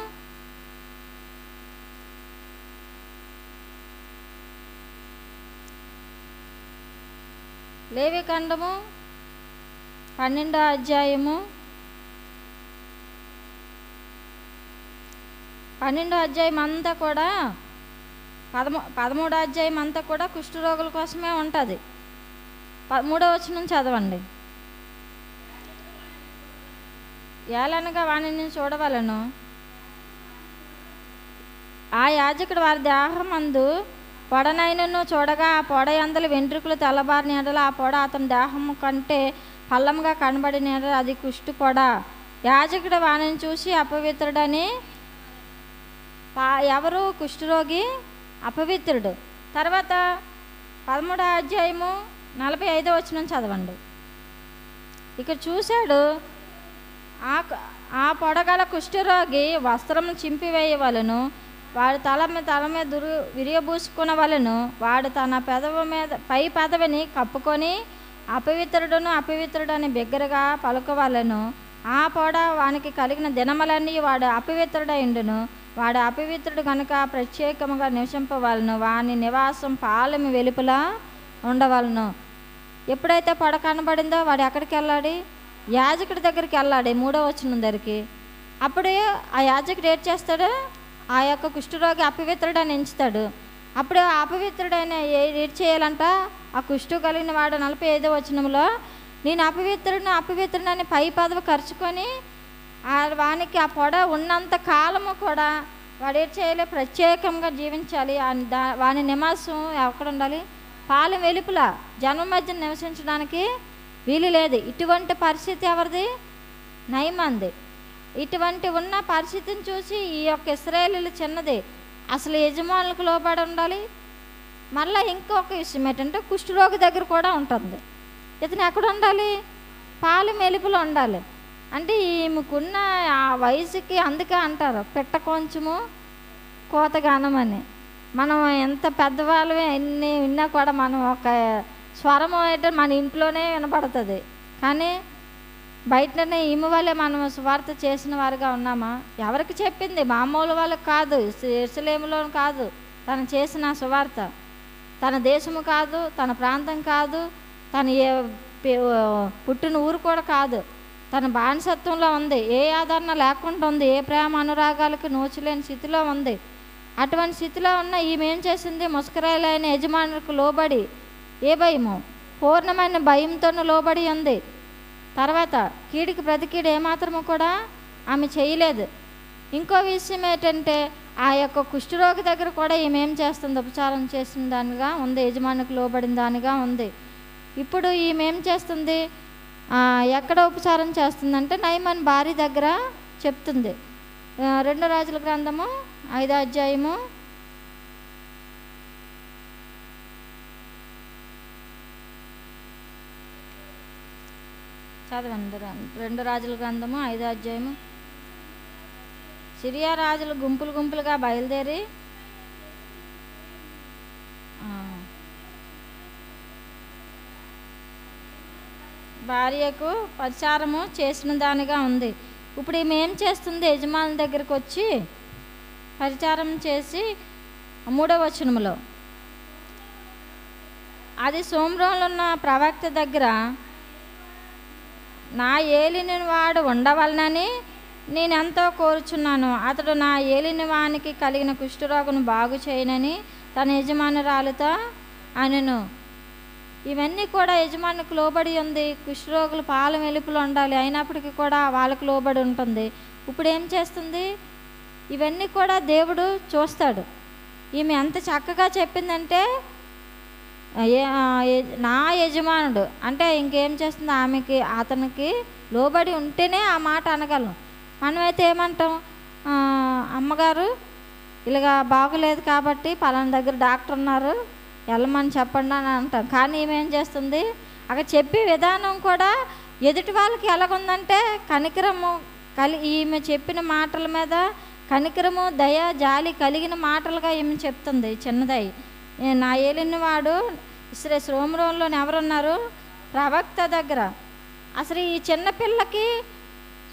లేవి కాండము? పన్నెండో అధ్యాయము. పన్నెండో అధ్యాయం అంతా కూడా పదమూ పదమూడో అధ్యాయం అంతా కూడా కుష్ఠరోగుల కోసమే ఉంటుంది. పదమూడో వచనం చదవండి. ఏలనగా వాణిని చూడవలను. ఆ యాజకుడు వారి దేహం అందు పొడనైనను చూడగా ఆ పొడ అందలు వెంట్రుకలు తెల్లబారిన ఎడల ఆ పొడ అతని దేహము కంటే పల్లంగా కనబడిన ఎడల అది కుష్టి పొడ. యాజకుడు వాణిని చూసి అపవిత్రుడని ఎవరు కుష్ఠరోగి అపవిత్రుడు. తర్వాత పదమూడో అధ్యాయము నలభై ఐదో వచ్చిన చదవండి. ఇక్కడ చూశాడు ఆ ఆ పొడగల కుష్ఠరోగి వస్త్రం చింపివేయవలను వాడు తల మీద తల మీద దురు విరియబూసుకున్న వలను వాడు తన పెదవి మీద పై పెదవిని కప్పుకొని అపవిత్రుడును అపవిత్రుడని బిగ్గరగా పలుకవలను ఆ పొడ వానికి కలిగిన దినములన్నీ వాడు అపవిత్రుడైండును వాడు అపవిత్రుడు కనుక ప్రత్యేకముగా నివసింపవలను వాని నివాసం పాలెము వెలుపుల ఉండవలను. ఎప్పుడైతే పొడ కనబడిందో వాడు ఎక్కడికి వెళ్ళాడు? యాజకుడి దగ్గరికి వెళ్ళాడు మూడో వచ్చిన దగ్గరికి. అప్పుడే ఆ యాజకుడు ఏం చేస్తాడు? ఆ యొక్క కుష్ఠరోగి అపవిత్రుడు అని ఎంచుతాడు. అప్పుడు ఆ అపవిత్రుడైన ఏ- చేయాలంట? ఆ కుష్టు కలిగిన వాడు నలభై ఐదో వచనంలో నేను అపవిత్రుడిని అపవిత్రుడని పై పదవి ఖర్చుకొని ఆ వానికి ఆ పొడ ఉన్నంత కాలము కూడా వాడు ఏం చేయాలి? ప్రత్యేకంగా జీవించాలి. దా- వాని నివాసం ఎక్కడ ఉండాలి? పాలెం వెలుపుల జనం మధ్య నివసించడానికి వీలు లేదు. ఇటువంటి పరిస్థితి ఎవరిది? నయమంది. ఇటువంటి ఉన్న పరిస్థితిని చూసి ఈ యొక్క ఇస్రాయేలీలు చిన్నది. అసలు యజమానులకు లోబడి ఉండాలి? మళ్ళీ ఇంకొక విషయం ఏంటంటే కుష్ఠరోగి దగ్గర కూడా ఉంటుంది. ఇతను ఎక్కడ ఉండాలి? పాలు మెలుపులో ఉండాలి. అంటే ఈమెకున్న ఆ వయసుకి అందుకే అంటారు పెట్ట కొంచెము కోతగానమని మనం ఎంత పెద్దవాళ్ళు ఎన్ని విన్నా కూడా మనం ఒక స్వరం అయితే మన ఇంట్లోనే వినపడుతుంది. కానీ బయటనే ఇమ్మ వల్లే మనం స్వార్థ చేసిన వారుగా ఉన్నామా? ఎవరికి చెప్పింది? మామూలు వాళ్ళకి కాదు ఎరుసలేములో కాదు. తను చేసిన సువార్త. తన దేశము కాదు తన ప్రాంతం కాదు తన ఏ పుట్టిన ఊరు కూడా కాదు. తన బానిసత్వంలో ఉంది. ఏ ఆదరణ లేకుండా ఉంది. ఏ ప్రేమ అనురాగాలకు నోచులేని స్థితిలో ఉంది. అటువంటి స్థితిలో ఉన్న ఈమె ఏం చేసింది? అయిన యజమానులకు లోబడి ఏ భయము? పూర్ణమైన భయంతోనూ లోబడి ఉంది. తర్వాత కీడికి ప్రతికీడు ఏమాత్రము కూడా ఆమె చేయలేదు. ఇంకో విషయం ఏంటంటే ఆ యొక్క కుష్ఠరోగి దగ్గర కూడా ఈమె ఏం చేస్తుంది? ఉపచారం చేసిన దానిగా ఉంది యజమానికి లోబడిన దానిగా ఉంది. ఇప్పుడు ఈమె ఏం చేస్తుంది? ఎక్కడ ఉపచారం చేస్తుందంటే నయమన్ భార్య దగ్గర చెప్తుంది. రెండు రెండో రాజుల గ్రంథము ఐదో అధ్యాయము. చదవండి రెండు రాజుల గ్రంథము ఐదో అధ్యాయము. సిరియా రాజులు గుంపులు గుంపులుగా బయలుదేరి భార్యకు పరిచారము చేసిన దానిగా ఉంది. ఇప్పుడు ఈమె ఏం చేస్తుంది? యజమాని దగ్గరికి వచ్చి పరిచారం చేసి మూడవ వచనంలో అది సోమరంలో ఉన్న ప్రవక్త దగ్గర నా ఏలిని వాడు ఉండవలనని నేను ఎంతో కోరుచున్నాను. అతడు నా ఏలిని వానికి కలిగిన కుష్ఠరోగును బాగు చేయనని తన యజమానురాలితో అనను. ఇవన్నీ కూడా యజమానికి లోబడి ఉంది. కుష్ఠరోగులు పాలం వెలుపులు ఉండాలి. అయినప్పటికీ కూడా వాళ్ళకు లోబడి ఉంటుంది. ఇప్పుడు ఏం చేస్తుంది? ఇవన్నీ కూడా దేవుడు చూస్తాడు. ఈమె ఎంత చక్కగా చెప్పిందంటే నా యజమానుడు. అంటే ఇంకేం చేస్తుంది? ఆమెకి అతనికి లోబడి ఉంటేనే ఆ మాట అనగలం. మనమైతే ఏమంటాం? అమ్మగారు ఇలాగా బాగోలేదు కాబట్టి పలానా దగ్గర డాక్టర్ ఉన్నారు వెళ్ళమని చెప్పండి అని అంటాం. కానీ ఈమె ఏం చేస్తుంది? అక్కడ చెప్పే విధానం కూడా ఎదుటి వాళ్ళకి ఎలాగుందంటే కనికరము కలి ఈమె చెప్పిన మాటల మీద కనికరము దయ జాలి కలిగిన మాటలుగా ఏమి చెప్తుంది చిన్నదై. నా ఏలినవాడు శ్రీ శ్రోమరంలోని ఎవరున్నారు? ప్రవక్త దగ్గర. అసలు ఈ చిన్న పిల్లకి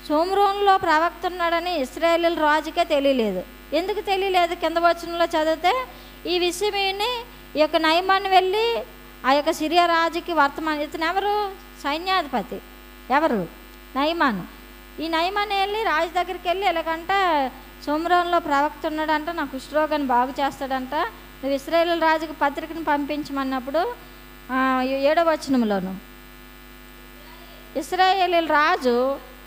సోమరంలో ప్రవక్త ఉన్నాడని ఇస్రాయేల్ రాజుకే తెలియలేదు. ఎందుకు తెలియలేదు? కింద వచనంలో చదివితే ఈ విషయం విని ఈ యొక్క నయమాన్ని వెళ్ళి ఆ యొక్క సిరియా రాజుకి వర్తమానం ఇతను ఎవరు? సైన్యాధిపతి. ఎవరు? నయమాన్. ఈ నయమాన్ వెళ్ళి రాజు దగ్గరికి వెళ్ళి ఎలాగంటే సోమరంలో ప్రవక్త ఉన్నాడంట నా కుష్ఠరోగాన్ని బాగు చేస్తాడంట. నువ్వు ఇస్రాయేల్ రాజుకి పత్రికను పంపించమన్నప్పుడు ఏడవ వచనంలోను ఇస్రాయేల్ రాజు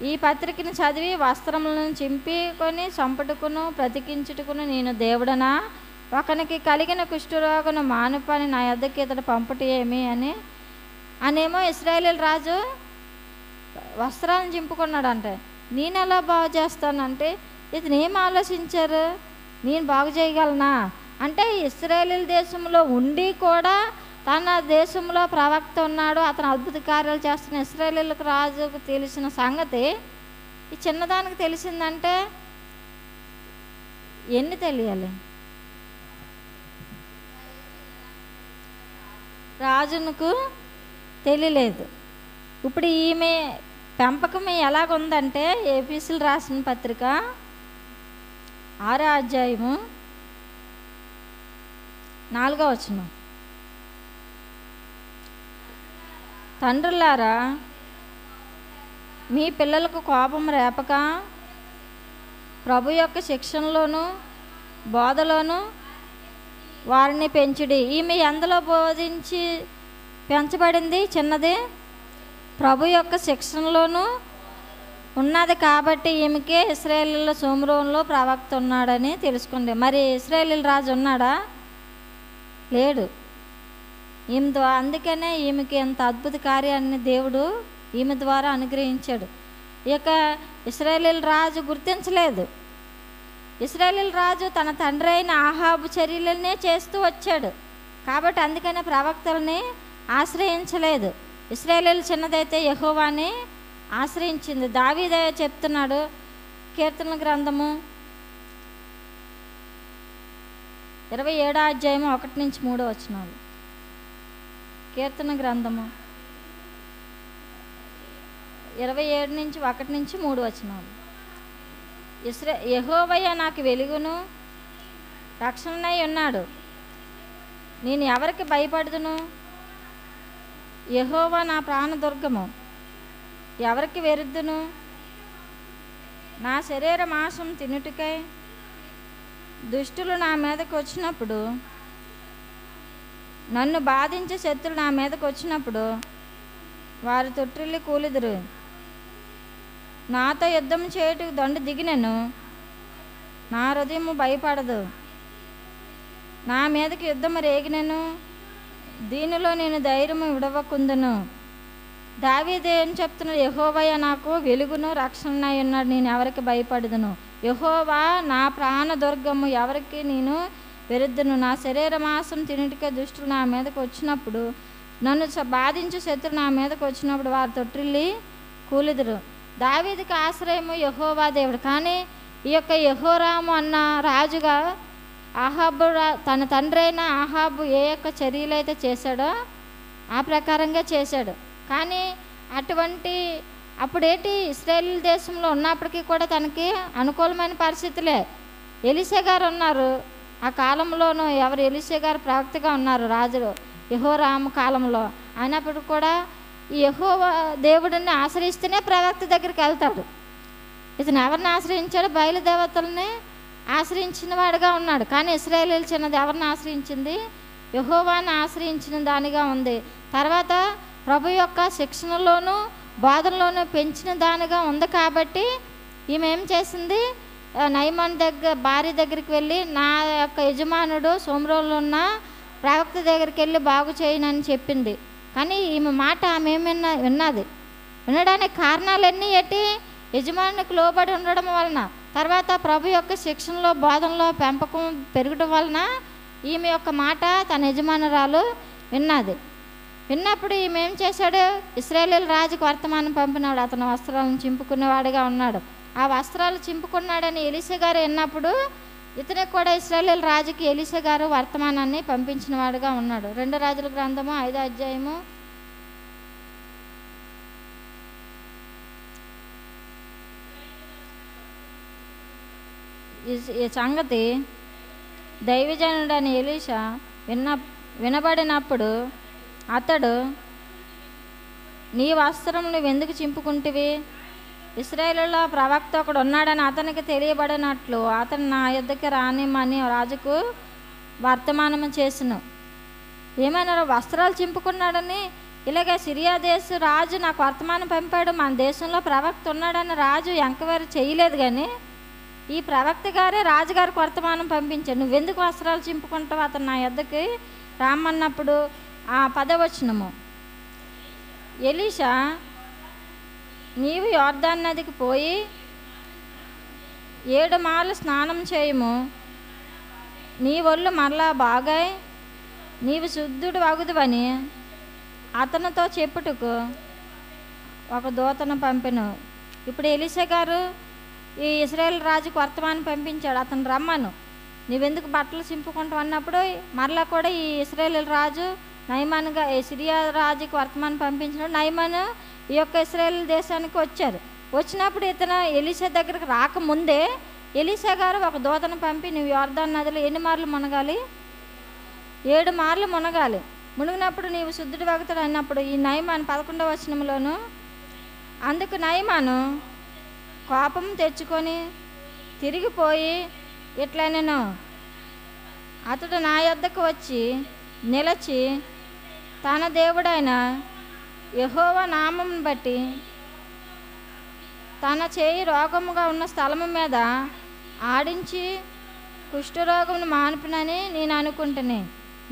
ఈ పత్రికను చదివి వస్త్రములను చింపుకొని చంపుటకును బ్రతికించుటకును నేను దేవుడనా? ఒకనికి కలిగిన కుష్ఠరోగను మానుపని నా యొద్దకి ఇతడు పంపుట ఏమి అని? అనేమో ఇస్రాయేల్ రాజు వస్త్రాలను చింపుకున్నాడంటే. నేను ఎలా బాగు చేస్తానంటే ఇతను ఏం ఆలోచించారు? నేను బాగు చేయగలనా? అంటే ఇస్రాయేల్ దేశంలో ఉండి కూడా తన దేశంలో ప్రవక్త ఉన్నాడు అతను అద్భుత కార్యాలు చేస్తున్న ఇస్రాయేలీలకు రాజుకు తెలిసిన సంగతి ఈ చిన్నదానికి తెలిసిందంటే ఎన్ని తెలియాలి? రాజునకు తెలియలేదు. ఇప్పుడు ఈమె పెంపకం ఎలాగుందంటే ఏపీసీలు రాసిన పత్రిక ఆరో అధ్యాయము నాలుగో వచనం. తండ్రులారా మీ పిల్లలకు కోపం రేపక ప్రభు యొక్క శిక్షణలోను బోధలోను వారిని పెంచుడి. ఈమె ఎందులో బోధించి పెంచబడింది? చిన్నది? ప్రభు యొక్క శిక్షణలోను ఉన్నది కాబట్టి ఈమెకే ఇస్రాయేలీల సోమరంలో ప్రవక్త ఉన్నాడని తెలుసుకోండి మరి ఇస్రాయేలీల రాజు ఉన్నాడా? లేడు. ఈమె ద్వారా అందుకనే ఈమెకి ఎంత అద్భుత కార్యాన్ని దేవుడు ఈమె ద్వారా అనుగ్రహించాడు. ఇక ఇస్రాయేలీల రాజు గుర్తించలేదు. ఇస్రాయేలీల రాజు తన తండ్రి అయిన ఆహాబు చర్యలనే చేస్తూ వచ్చాడు. కాబట్టి అందుకనే ప్రవక్తల్ని ఆశ్రయించలేదు. ఇస్రాయేలీలు చిన్నదైతే యహోవాని ఆశ్రయించింది. దావీదే చెప్తున్నాడు కీర్తన గ్రంథము ఇరవై ఏడో అధ్యాయము ఒకటి నుంచి మూడో వచనాలు. కీర్తన గ్రంథము ఇరవై ఏడు నుంచి ఒకటి నుంచి మూడు వచనాలు. ఇస్రే యహోవయ్య నాకు వెలుగును రక్షణనై ఉన్నాడు. నేను ఎవరికి భయపడుదును? యహోవా నా ప్రాణదుర్గము. ఎవరికి వెరుద్దును? నా శరీర మాంసం తినుటికై దుష్టులు నా మీదకు వచ్చినప్పుడు నన్ను బాధించే శత్రులు నా మీదకు వచ్చినప్పుడు వారి తొట్టిల్లి కూలిదురు. నాతో యుద్ధం చేయుటకు దండు దిగినను. నా హృదయము భయపడదు. నా మీదకి యుద్ధము రేగినను. దీనిలో నేను ధైర్యము విడవకుందును. దావీదు ఏం చెప్తున్నాడు? యహోవయ్య నాకు వెలుగును రక్షణ ఉన్నాడు నేను ఎవరికి భయపడదును. యహోవా నా ప్రాణ దుర్గము ఎవరికి నేను వెరుద్దును నా శరీర మాసం తినటికే దుష్టులు నా మీదకి వచ్చినప్పుడు నన్ను బాధించు శత్రు నా మీదకి వచ్చినప్పుడు వారి తొట్టిల్లి కూలిదురు. దావీదికి ఆశ్రయము యహోవా దేవుడు. కానీ ఈ యొక్క యహోరాము అన్న రాజుగా ఆహాబు తన తండ్రి అయిన ఆహాబు ఏ యొక్క చర్యలు అయితే చేశాడో ఆ ప్రకారంగా చేశాడు. కానీ అటువంటి అప్పుడేటి ఇస్రాయేల్ దేశంలో ఉన్నప్పటికీ కూడా తనకి అనుకూలమైన పరిస్థితులే. ఎలిసే గారు ఉన్నారు. ఆ కాలంలోనూ ఎవరు ఎలిసే గారు ప్రవక్తగా ఉన్నారు రాజులు. యహోరామ కాలంలో. అయినప్పటికీ కూడా ఈ యహో దేవుడిని ఆశ్రయిస్తేనే ప్రవక్త దగ్గరికి వెళ్తాడు. ఇతను ఎవరిని ఆశ్రయించాడు బయలుదేవతల్ని ఆశ్రయించిన వాడుగా ఉన్నాడు. కానీ ఇస్రాయేలీలు చిన్నది ఎవరిని ఆశ్రయించింది? యహోవాని ఆశ్రయించిన దానిగా ఉంది. తర్వాత ప్రభు యొక్క శిక్షణలోనూ బోధనలోనూ పెంచిన దానిగా ఉంది కాబట్టి ఈమె ఏం చేసింది? నయమాన్ దగ్గర భార్య దగ్గరికి వెళ్ళి నా యొక్క యజమానుడు సోమరోలు ఉన్న ప్రవక్త దగ్గరికి వెళ్ళి బాగు చేయనని చెప్పింది. కానీ ఈమె మాట ఆమె ఏమి విన్నది? వినడానికి కారణాలన్నీ ఏంటి? యజమానికి లోబడి ఉండడం వలన తర్వాత ప్రభు యొక్క శిక్షణలో బోధనలో పెంపకం పెరగడం వలన ఈమె యొక్క మాట తన యజమానురాలు విన్నది. విన్నప్పుడు ఈమె ఏం చేశాడు? ఇస్రాయేలీల రాజుకు వర్తమానం పంపినాడు. అతను వస్త్రాలను చింపుకునేవాడిగా ఉన్నాడు. ఆ వస్త్రాలు చింపుకున్నాడని ఎలిస గారు విన్నప్పుడు ఇతనికి కూడా ఇస్రాయేల్ రాజుకి ఎలిస గారు వర్తమానాన్ని పంపించిన వాడుగా ఉన్నాడు. రెండు రాజుల గ్రంథము ఐదో అధ్యాయము ఈ- ఈ సంగతి దైవజనుడని ఎలీషా విన్న వినబడినప్పుడు అతడు నీ వస్త్రం నువ్వు ఎందుకు చింపుకుంటివి? ఇస్రాయేల్లో ప్రవక్త ఒకడు ఉన్నాడని అతనికి తెలియబడినట్లు అతను నా యుద్ధకి రానిమని రాజుకు వర్తమానం చేసిన. ఏమన్నారు వస్త్రాలు చింపుకున్నాడని? ఇలాగే సిరియా దేశ రాజు నాకు వర్తమానం పంపాడు. మన దేశంలో ప్రవక్త ఉన్నాడని రాజు ఎంక్వైరీ చేయలేదు కానీ ఈ ప్రవక్త గారే రాజుగారికి వర్తమానం పంపించాడు నువ్వెందుకు వస్త్రాలు చింపుకుంటావు అతను నా యుద్ధకి రామన్నప్పుడు పదవచనము. ఎలీషా నీవు యోర్ధాన్ నదికి పోయి ఏడు మార్లు స్నానం చేయము. నీ ఒళ్ళు మరలా బాగాయి. నీవు శుద్ధుడు వగుదువని అతనితో చెప్పుటకు ఒక దూతను పంపెను. ఇప్పుడు ఎలిసా గారు ఈ ఇస్రాయేల్ రాజుకు వర్తమానం పంపించాడు. అతను రమ్మను. నీవెందుకు బట్టలు చింపుకుంటావు అన్నప్పుడు మరలా కూడా ఈ ఇస్రాయేల్ రాజు నైమాన్గా ఈ సిరియా రాజుకి వర్తమానం పంపించడం నైమాన్ ఈ యొక్క ఇస్రాయేల్ దేశానికి వచ్చారు. వచ్చినప్పుడు ఇతను ఎలిసా దగ్గరకు రాకముందే ఎలిసా గారు ఒక దూతను పంపి నువ్వు యోర్దాన్ నదిలో ఎన్ని మార్లు మునగాలి? ఏడు మార్లు మునగాలి. మునిగినప్పుడు నీవు శుద్ధుడు వగుతాడు అన్నప్పుడు ఈ నయమాన్ పదకొండవ వచనంలోను అందుకు నయమాను కోపం తెచ్చుకొని తిరిగిపోయి ఇట్లా నేను అతడు నా యొద్దకు వచ్చి నిలచి తన దేవుడైన యహోవ నామం బట్టి తన చేయి రోగముగా ఉన్న స్థలము మీద ఆడించి కుష్ఠరోగమును మానిపినని నేను అనుకుంటుని.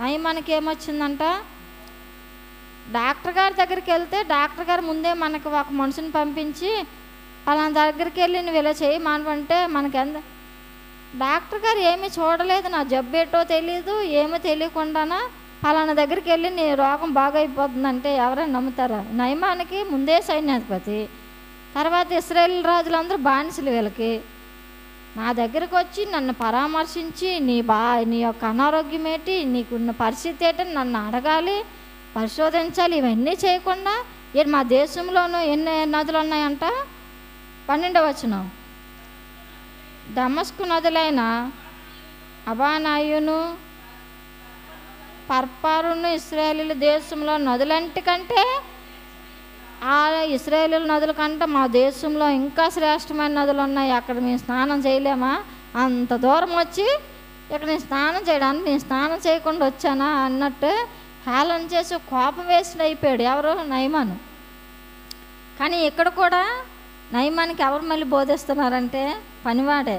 నయం మనకి ఏమొచ్చిందంట డాక్టర్ గారి దగ్గరికి వెళ్తే డాక్టర్ గారు ముందే మనకు ఒక మనిషిని పంపించి పలానా దగ్గరికి వెళ్ళి నువ్వు ఇలా చేయి మానవంటే మనకి ఎంత డాక్టర్ గారు ఏమీ చూడలేదు నా జబ్బు ఏంటో తెలియదు ఏమీ తెలియకుండానా పలానా దగ్గరికి వెళ్ళి నీ రోగం బాగైపోతుందంటే ఎవరైనా నమ్ముతారా? నయమానికి ముందే సైన్యాధిపతి తర్వాత ఇస్రాయేల్ రాజులందరూ బానిసలు వీళ్ళకి. నా దగ్గరకు వచ్చి నన్ను పరామర్శించి నీ బా నీ యొక్క అనారోగ్యం ఏంటి నీకున్న పరిస్థితి ఏంటని నన్ను అడగాలి పరిశోధించాలి ఇవన్నీ చేయకుండా ఏ మా దేశంలోనూ ఎన్ని నదులు ఉన్నాయంట. పన్నెండవ వచనం. దమస్కు నదులైన అబానాయును పర్పారును ఇస్రాయేలీల దేశంలో నదులంటికంటే ఆ ఇస్రాయేలీల నదుల కంటే మా దేశంలో ఇంకా శ్రేష్టమైన నదులు ఉన్నాయి. అక్కడ మేము స్నానం చేయలేమా? అంత దూరం వచ్చి ఇక్కడ నేను స్నానం చేయడానికి నేను స్నానం చేయకుండా వచ్చానా అన్నట్టు హేళన చేసి కోపం వేసిన అయిపోయాడు ఎవరు? నయమాను. కానీ ఇక్కడ కూడా నయమానికి ఎవరు మళ్ళీ బోధిస్తున్నారంటే పనివాడే.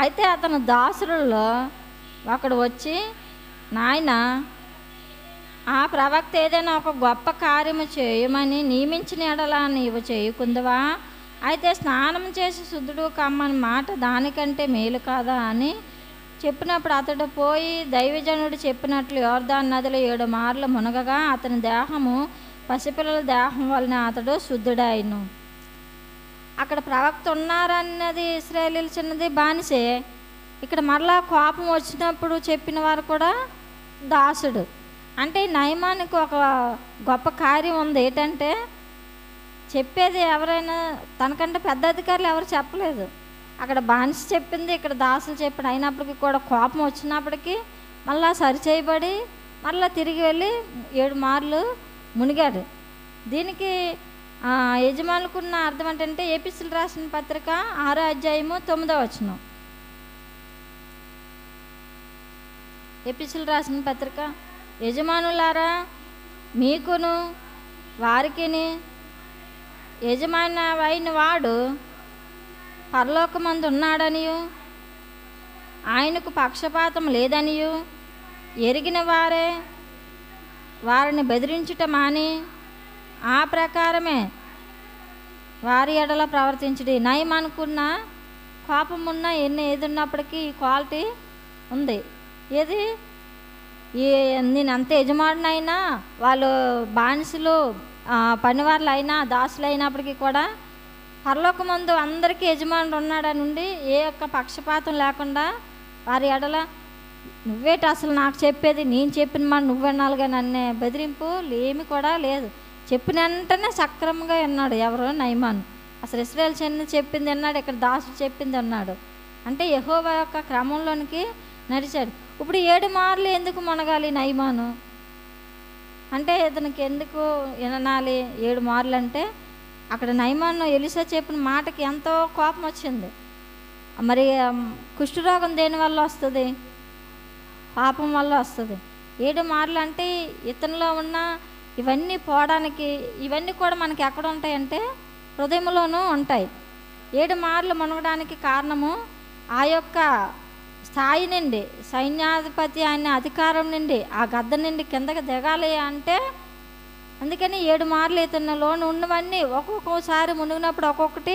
అయితే అతను దాసులలో ఒకడు వచ్చి నాయన ఆ ప్రవక్త ఏదైనా ఒక గొప్ప కార్యము చేయమని నియమించిన ఎడలా నీవు చేయకుందవా? అయితే స్నానం చేసి శుద్ధుడు కమ్మని మాట దానికంటే మేలు కాదా అని చెప్పినప్పుడు అతడు పోయి దైవజనుడు చెప్పినట్లు యోర్దాన్ నదిలో ఏడు మార్లు మునగగా అతని దేహము పసిపిల్లల దేహం వలన అతడు శుద్ధుడాయను అక్కడ ప్రవక్త ఉన్నారన్నది ఇస్రాయలీలు చిన్నది బానిసే. ఇక్కడ మరలా కోపం వచ్చినప్పుడు చెప్పిన వారు కూడా దాసుడు. అంటే నయమానికి ఒక గొప్ప కార్యం ఉంది. ఏంటంటే చెప్పేది ఎవరైనా తనకంటే పెద్ద అధికారులు ఎవరు చెప్పలేదు. అక్కడ బానిస చెప్పింది ఇక్కడ దాసులు చెప్పాడు అయినప్పటికీ కూడా కోపం వచ్చినప్పటికీ మళ్ళా సరిచేయబడి మళ్ళా తిరిగి వెళ్ళి ఏడు మార్లు మునిగాడు. దీనికి యజమానులకున్న అర్థం ఏంటంటే ఏపీసీలు రాసిన పత్రిక ఆరో అధ్యాయము తొమ్మిదో వచనం. ఎపిసులు రాసిన పత్రిక. యజమానులారా మీకును వారికిని యజమాని అయిన వాడు పరలోకమందు ఉన్నాడనియు ఆయనకు పక్షపాతం లేదనియు ఎరిగిన వారే వారిని బెదిరించుట మాని ఆ ప్రకారమే వారి ఎడల ప్రవర్తించడి. నయం అనుకున్న కోపం ఉన్న ఎన్ని ఏది ఉన్నప్పటికీ ఈ క్వాలిటీ ఉంది. ఏది? ఈ నేను అంత యజమానునైనా వాళ్ళు బానిసలు పనివాళ్ళు అయినా దాసులు అయినప్పటికీ కూడా పరలోకమందు అందరికీ యజమానుడు ఉన్నాడనుండి ఏ ఒక్క పక్షపాతం లేకుండా వారి ఎడల నువ్వేటి అసలు నాకు చెప్పేది నేను చెప్పిన మాట నువ్వు వినాలి కానీ అన్నే బెదిరింపు? ఏమి కూడా లేదు. చెప్పిన వెంటనే సక్రమంగా విన్నాడు ఎవరు నైమాన్ అసలు ఇస్రాయల్ చెన్న చెప్పింది విన్నాడు ఇక్కడ దాసుడు చెప్పింది అన్నాడు అంటే యహోవా యొక్క క్రమంలోనికి నడిచాడు. ఇప్పుడు ఏడు మార్లు ఎందుకు మునగాలి నైమాను? అంటే ఇతనికి ఎందుకు వినాలి ఏడు మార్లు అంటే అక్కడ నయమాను ఎలిసా చెప్పిన మాటకి ఎంతో కోపం వచ్చింది. మరి కుష్ఠరోగం దేని వల్ల వస్తుంది? పాపం వల్ల వస్తుంది. ఏడు మార్లు అంటే ఇతనిలో ఉన్న ఇవన్నీ పోవడానికి ఇవన్నీ కూడా మనకి ఎక్కడ ఉంటాయంటే హృదయంలోనూ ఉంటాయి. ఏడు మార్లు మునగడానికి కారణము ఆ యొక్క స్థాయి నుండి సైన్యాధిపతి ఆయన అధికారం నుండి ఆ గద్ద నుండి కిందకి దిగాలి అంటే అందుకని ఏడు మార్లు ఇతనిలోను ఉన్నవన్నీ ఒక్కొక్కసారి మునిగినప్పుడు ఒక్కొక్కటి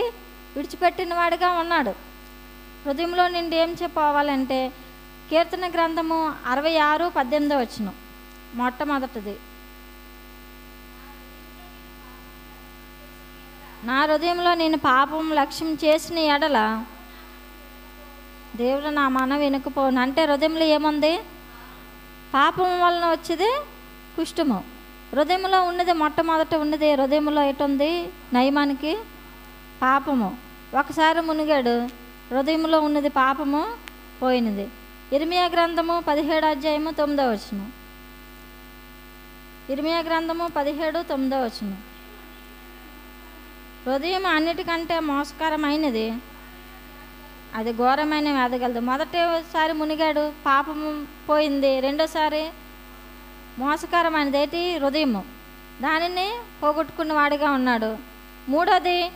విడిచిపెట్టిన వాడిగా ఉన్నాడు. హృదయంలో నుండి ఏం చెప్పవాలంటే కీర్తన గ్రంథము అరవై ఆరు పద్దెనిమిదో వచ్చిన మొట్టమొదటిది. నా హృదయంలో నేను పాపం లక్ష్యం చేసిన ఎడల దేవుడు నా మనం వెనుకపోను. అంటే హృదయంలో ఏముంది? పాపం వలన వచ్చేది కుష్టము హృదయంలో ఉన్నది మొట్టమొదట ఉన్నది హృదయంలో ఎటుంది నయమానికి పాపము. ఒకసారి మునిగాడు. హృదయంలో ఉన్నది పాపము పోయినది. ఇరిమియా గ్రంథము పదిహేడు అధ్యాయము తొమ్మిదో వచనం. ఇరిమియా గ్రంథము పదిహేడు తొమ్మిదో వచనం. హృదయం అన్నిటికంటే మోసకరమైనది. అది ఘోరమైన ఎదగలదు మొదటిసారి మునిగాడు పాపం పోయింది. రెండోసారి మోసకరమైనది. ఏంటి? హృదయము. దానిని పోగొట్టుకున్న వాడిగా ఉన్నాడు. మూడోది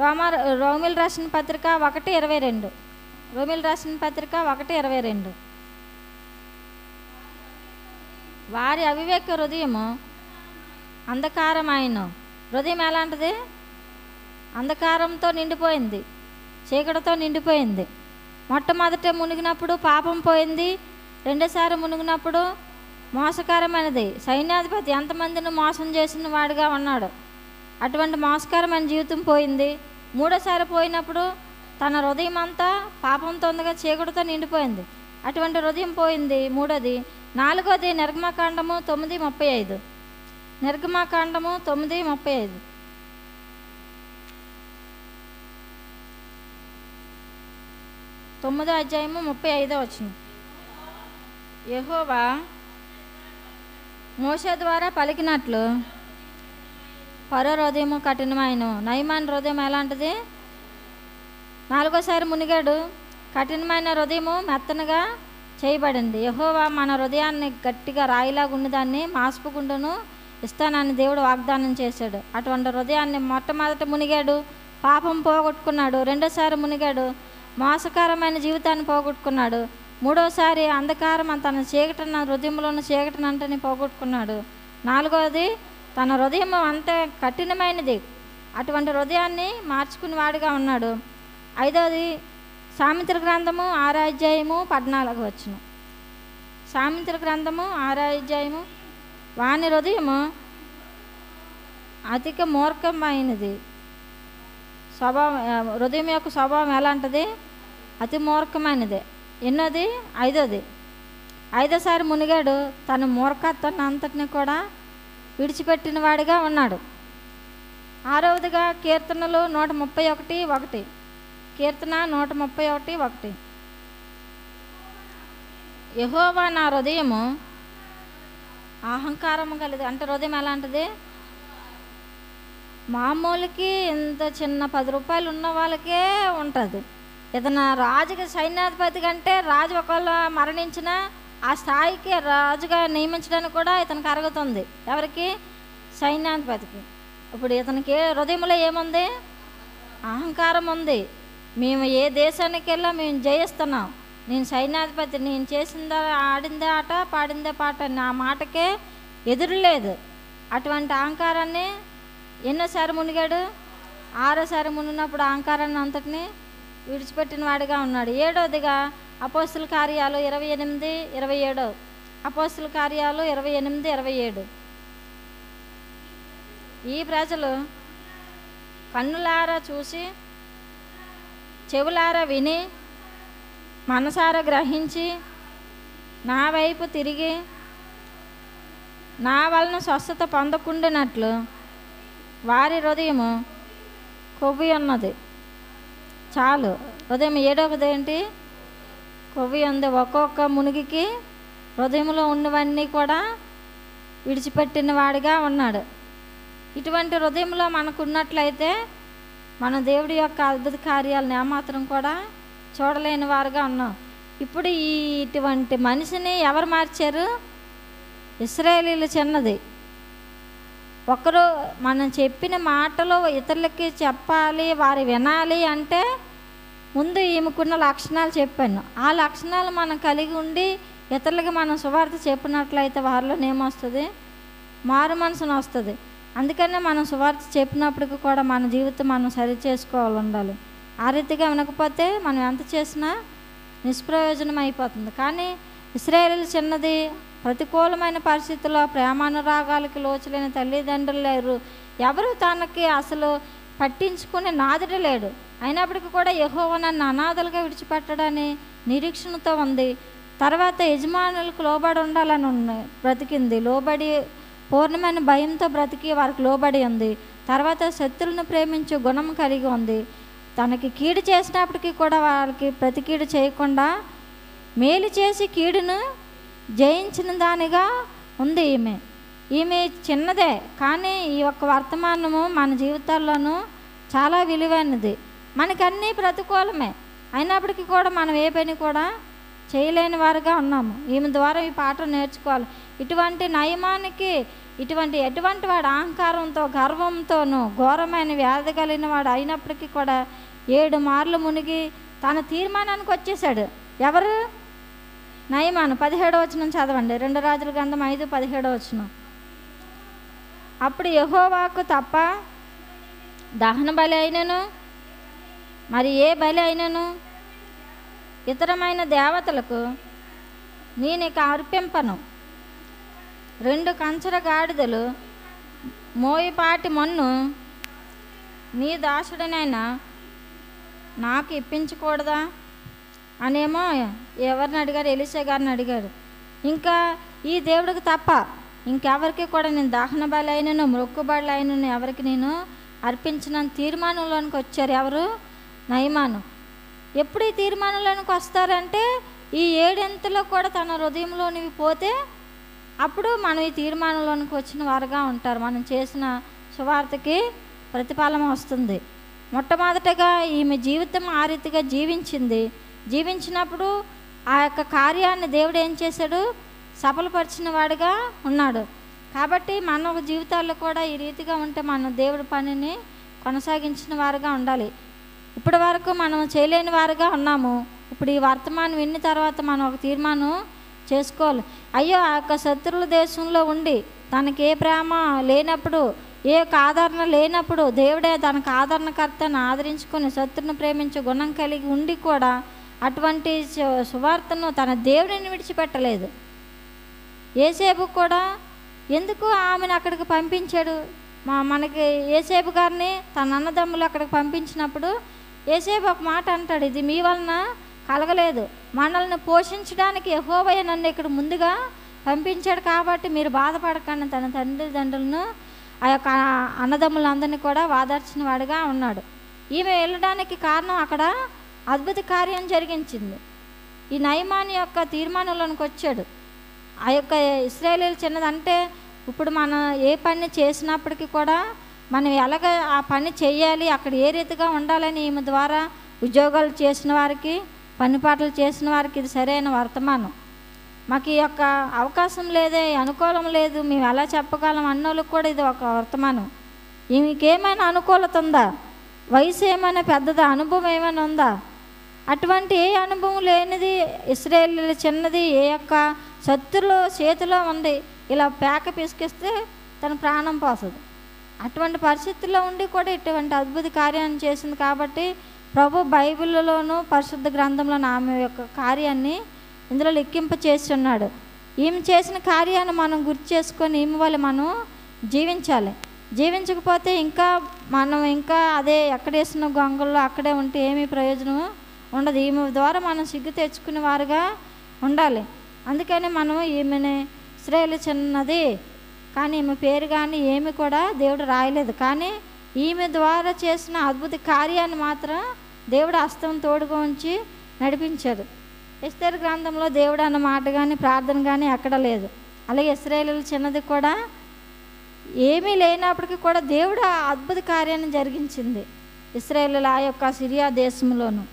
రోమ రోమిల్ రాసిన పత్రిక ఒకటి ఇరవై రెండు. రోమిల్ రాసిన పత్రిక ఒకటి ఇరవై రెండు. వారి అవివేక హృదయము అంధకారమైన. హృదయం ఎలాంటిది? అంధకారంతో నిండిపోయింది. చీకటితో నిండిపోయింది. మొట్టమొదట మునిగినప్పుడు పాపం పోయింది. రెండోసారి మునిగినప్పుడు మోసకరమైనది. సైన్యాధిపతి ఎంతమందిని మోసం చేసిన వాడిగా ఉన్నాడు. అటువంటి మోసకరమైన జీవితం పోయింది. మూడోసారి పోయినప్పుడు తన హృదయం అంతా పాపంతో ఉందిగా చీకటితో నిండిపోయింది. అటువంటి హృదయం పోయింది. మూడోది నాలుగోది నిర్గమాకాండము తొమ్మిది ముప్పై ఐదు. నిర్గమాకాండము తొమ్మిది ముప్పై ఐదు. తొమ్మిదో అధ్యాయము ముప్పై ఐదో వచ్చింది యహోవా మోస ద్వారా పలికినట్లు పరో హృదయము కఠినమైన నయమాన్ హృదయం ఎలాంటిది? నాలుగోసారి మునిగాడు కఠినమైన హృదయము మెత్తనగా చేయబడింది. యహోవా మన హృదయాన్ని గట్టిగా రాయిలాగా ఉన్నదాన్ని మాసుపుకుండును ఇస్తానని దేవుడు వాగ్దానం చేశాడు. అటువంటి హృదయాన్ని మొట్టమొదట మునిగాడు పాపం పోగొట్టుకున్నాడు. రెండోసారి మునిగాడు మోసకరమైన జీవితాన్ని పోగొట్టుకున్నాడు. మూడోసారి అంధకారం తన చీకటిన హృదయంలో ఉన్న చీకటిని పోగొట్టుకున్నాడు. నాలుగవది తన హృదయం అంత కఠినమైనది. అటువంటి హృదయాన్ని మార్చుకుని వాడిగా ఉన్నాడు. ఐదవది సామిత్ర గ్రంథము ఆరాధ్యాయము పద్నాలుగు వచ్చిన సామిత్ర గ్రంథము ఆరాధ్యాయము వాని హృదయము అధిక మూర్ఖమైనది. స్వభావం హృదయం యొక్క స్వభావం ఎలాంటిది? అతి మూర్ఖమైనది. ఎన్నోది? ఐదోది. ఐదోసారి మునిగాడు. తన మూర్ఖత్వాన్ని అంతటిని కూడా విడిచిపెట్టిన వాడిగా ఉన్నాడు. ఆరవదిగా కీర్తనలు నూట ముప్పై ఒకటి ఒకటి. కీర్తన నూట ముప్పై ఒకటి ఒకటి. యహోవా నా హృదయము అహంకారము కలిది అంటే హృదయం ఎలాంటిది? మామూలుకి ఇంత చిన్న పది రూపాయలు ఉన్న వాళ్ళకే ఉంటుంది. ఇతను రాజుకి సైన్యాధిపతి కంటే రాజు ఒకళ్ళు మరణించిన ఆ స్థాయికి రాజుగా నియమించడానికి కూడా ఇతనికి అరుగుతుంది ఎవరికి? సైన్యాధిపతికి. ఇప్పుడు ఇతనికి హృదయంలో ఏముంది? అహంకారం ఉంది. మేము ఏ దేశానికి వెళ్ళా మేము జయిస్తున్నాం. నేను సైన్యాధిపతి నేను చేసిందా ఆడిందే ఆట పాడిందే పాట నా మాటకే ఎదురులేదు అటువంటి అహంకారాన్ని ఎన్నోసారి మునిగాడు? ఆరోసారి మునిగినప్పుడు అహంకారాన్ని అంతటిని విడిచిపెట్టిన వాడిగా ఉన్నాడు. ఏడోదిగా అపోస్తుల కార్యాలు ఇరవై ఎనిమిది ఇరవై ఏడు. అపోస్తుల కార్యాలు ఇరవై ఎనిమిది ఇరవై ఏడు. ఈ ప్రజలు కన్నులారా చూసి చెవులారా విని మనసారా గ్రహించి నా వైపు తిరిగి నా వలన స్వస్థత పొందకుండానట్లు వారి హృదయము కొవ్వి ఉన్నది. చాలు. హృదయం ఏడవది ఏంటి? కొవ్వి ఉంది ఒక్కొక్క మునిగికి. హృదయంలో ఉన్నవన్నీ కూడా విడిచిపెట్టిన వాడిగా ఉన్నాడు. ఇటువంటి హృదయంలో మనకు ఉన్నట్లయితే మన దేవుడి యొక్క అద్భుత కార్యాలను ఏమాత్రం కూడా చూడలేని వారుగా ఉన్నాం. ఇప్పుడు ఈ ఇటువంటి మనిషిని ఎవరు మార్చారు? ఇస్రాయేలీలు చిన్నది. ఒకరు మనం చెప్పిన మాటలు ఇతరులకి చెప్పాలి వారు వినాలి అంటే ముందు ఈమెకున్న లక్షణాలు చెప్పాను. ఆ లక్షణాలు మనం కలిగి ఉండి ఇతరులకి మనం సువార్త చెప్పినట్లయితే వారిలో ఏమొస్తుంది మారు మనసును వస్తుంది. అందుకనే మనం సువార్త చెప్పినప్పటికీ కూడా మన జీవితం మనం సరి చేసుకోవాలి ఉండాలి ఆ రీతిగా వినకపోతే మనం ఎంత చేసినా నిష్ప్రయోజనం అయిపోతుంది. కానీ ఇస్రాయేల్ చిన్నది ప్రతికూలమైన పరిస్థితుల్లో ప్రేమానురాగాలకి లోచలేని తల్లిదండ్రులు లేరు. ఎవరు తనకి అసలు పట్టించుకునే నాదుడు లేడు. అయినప్పటికీ కూడా యహోవ నన్ను అనాథలుగా విడిచిపెట్టడని నిరీక్షణతో ఉంది. తర్వాత యజమానులకు లోబడి ఉండాలని ఉన్నాయి బ్రతికింది. లోబడి పూర్ణమైన భయంతో బ్రతికి వారికి లోబడి ఉంది. తర్వాత శత్రులను ప్రేమించే గుణం కలిగి ఉంది. తనకి కీడు చేసినప్పటికీ కూడా వారికి ప్రతి కీడు చేయకుండా మేలు చేసి కీడును జయించిన దానిగా ఉంది ఈమె. ఈమె చిన్నదే కానీ ఈ యొక్క వర్తమానము మన జీవితాల్లోనూ చాలా విలువైనది. మనకన్నీ ప్రతికూలమే. అయినప్పటికీ కూడా మనం ఏ పని కూడా చేయలేని వారుగా ఉన్నాము. ఈమె ద్వారా ఈ పాట నేర్చుకోవాలి. ఇటువంటి నయమానికి ఇటువంటి ఎటువంటి వాడు అహంకారంతో గర్వంతోనూ ఘోరమైన వ్యాధి కలిగిన వాడు అయినప్పటికీ కూడా ఏడు మార్లు మునిగి తన తీర్మానానికి వచ్చేసాడు ఎవరు? నయమాను. పదిహేడో వచనం చదవండి. రెండు రాజుల గ్రంథం ఐదు పదిహేడో వచనం. అప్పుడు యహోవాకు తప్ప దహన బలి అయినను మరి ఏ బలి అయినను? ఇతరమైన దేవతలకు నేను ఇక అర్పింపను. రెండు కంచర గాడిదలు మోయిపాటి మన్ను నీ దాసుడనైనా నాకు ఇప్పించకూడదా? అనేమో ఎవరిని అడిగారు? ఎలిసే గారిని అడిగారు. ఇంకా ఈ దేవుడికి తప్ప ఇంకెవరికి కూడా నేను దహన బలి అయినను ఎవరికి నేను అర్పించిన తీర్మానంలోనికి వచ్చారు ఎవరు? నయమాను. ఎప్పుడు ఈ తీర్మానంలోనికి వస్తారంటే ఈ ఏడెంతలో కూడా తన హృదయంలోనివి పోతే అప్పుడు మనం ఈ తీర్మానంలోనికి వచ్చిన వారుగా ఉంటారు. మనం చేసిన సువార్తకి ప్రతిఫలం వస్తుంది. మొట్టమొదటగా ఈమె జీవితం ఆ రీతిగా జీవించింది. జీవించినప్పుడు ఆ యొక్క కార్యాన్ని దేవుడు ఏం చేశాడు? సఫలపరిచిన వాడుగా ఉన్నాడు. కాబట్టి మన జీవితాల్లో కూడా ఈ రీతిగా ఉంటే మనం దేవుడి పనిని కొనసాగించిన వారుగా ఉండాలి. ఇప్పటి వరకు మనం చేయలేని వారుగా ఉన్నాము. ఇప్పుడు ఈ వర్తమానం విన్న తర్వాత మనం ఒక తీర్మానం చేసుకోవాలి. అయ్యో ఆ యొక్క శత్రుల దేశంలో ఉండి తనకి ఏ ప్రేమ లేనప్పుడు ఏ యొక్క ఆదరణ లేనప్పుడు దేవుడే తనకు ఆదరణకర్తను ఆదరించుకొని శత్రుని ప్రేమించే గుణం కలిగి ఉండి కూడా అటువంటి సువార్తను తన దేవుడిని విడిచిపెట్టలేదు. ఏసేపు కూడా ఎందుకు ఆమెను అక్కడికి పంపించాడు? మా మనకి ఏసేపు గారిని తన అన్నదమ్ములు అక్కడికి పంపించినప్పుడు ఏసేపు ఒక మాట అంటాడు ఇది మీ వలన కలగలేదు. మనల్ని పోషించడానికి యెహోవయ్య నన్ను ఇక్కడ ముందుగా పంపించాడు కాబట్టి మీరు బాధపడకండి తన తండ్రిదండ్రులను ఆ యొక్క అన్నదమ్ములందరినీ కూడా వాదార్చిన వాడిగా ఉన్నాడు. ఈమె వెళ్ళడానికి కారణం అక్కడ అద్భుత కార్యం జరిగించింది. ఈ నయమాని యొక్క తీర్మానంలోనికి వచ్చాడు. ఆ యొక్క ఇస్రాయేలీలు చిన్నదంటే ఇప్పుడు మనం ఏ పని చేసినప్పటికీ కూడా మనం ఎలాగ ఆ పని చేయాలి అక్కడ ఏ రీతిగా ఉండాలని ఈమె ద్వారా ఉద్యోగాలు చేసిన వారికి పని పాటలు చేసిన వారికి ఇది సరైన వర్తమానం. మాకు ఈ యొక్క అవకాశం లేదే అనుకూలం లేదు మేము ఎలా చెప్పగలం అన్నోళ్ళకి కూడా ఇది ఒక వర్తమానం. ఈమెకేమైనా అనుకూలత ఉందా? వయసు ఏమైనా పెద్దదా? అనుభవం ఏమైనా ఉందా? అటువంటి ఏ అనుభవం లేనిది ఇస్రాయేల్ చిన్నది ఏ యొక్క శత్రులు చేతిలో ఉంది ఇలా పేక పిసికిస్తే తన ప్రాణం పోతుంది. అటువంటి పరిస్థితుల్లో ఉండి కూడా ఇటువంటి అద్భుత కార్యాన్ని చేసింది కాబట్టి ప్రభు బైబిల్లోనూ పరిశుద్ధ గ్రంథంలోనూ ఆమె యొక్క కార్యాన్ని ఇందులో లెక్కింప చేసి ఉన్నాడు ఈమె చేసిన కార్యాన్ని మనం గుర్తు చేసుకొని ఈమె వల్ల మనం జీవించాలి. జీవించకపోతే ఇంకా మనం ఇంకా అదే ఎక్కడేసిన గొంగల్లో అక్కడే ఉంటే ఏమీ ప్రయోజనం ఉండదు. ఈమె ద్వారా మనం సిగ్గు తెచ్చుకునే వారుగా ఉండాలి. అందుకని మనం ఈమెని శ్రేయులు చిన్నది కానీ ఈమె పేరు కానీ ఏమి కూడా దేవుడు రాయలేదు. కానీ ఈమె ద్వారా చేసిన అద్భుత కార్యాన్ని మాత్రం దేవుడు హస్తం తోడుగా ఉంచి నడిపించాడు. ఎస్తేర్ గ్రంథంలో దేవుడు అన్న మాట కానీ ప్రార్థన కానీ ఎక్కడ లేదు. అలాగే ఇస్రాయేలు చిన్నది కూడా ఏమీ లేనప్పటికీ కూడా దేవుడు ఆ అద్భుత కార్యాన్ని జరిగించింది ఇస్రాయేల్ ఆ యొక్క సిరియా దేశంలోను.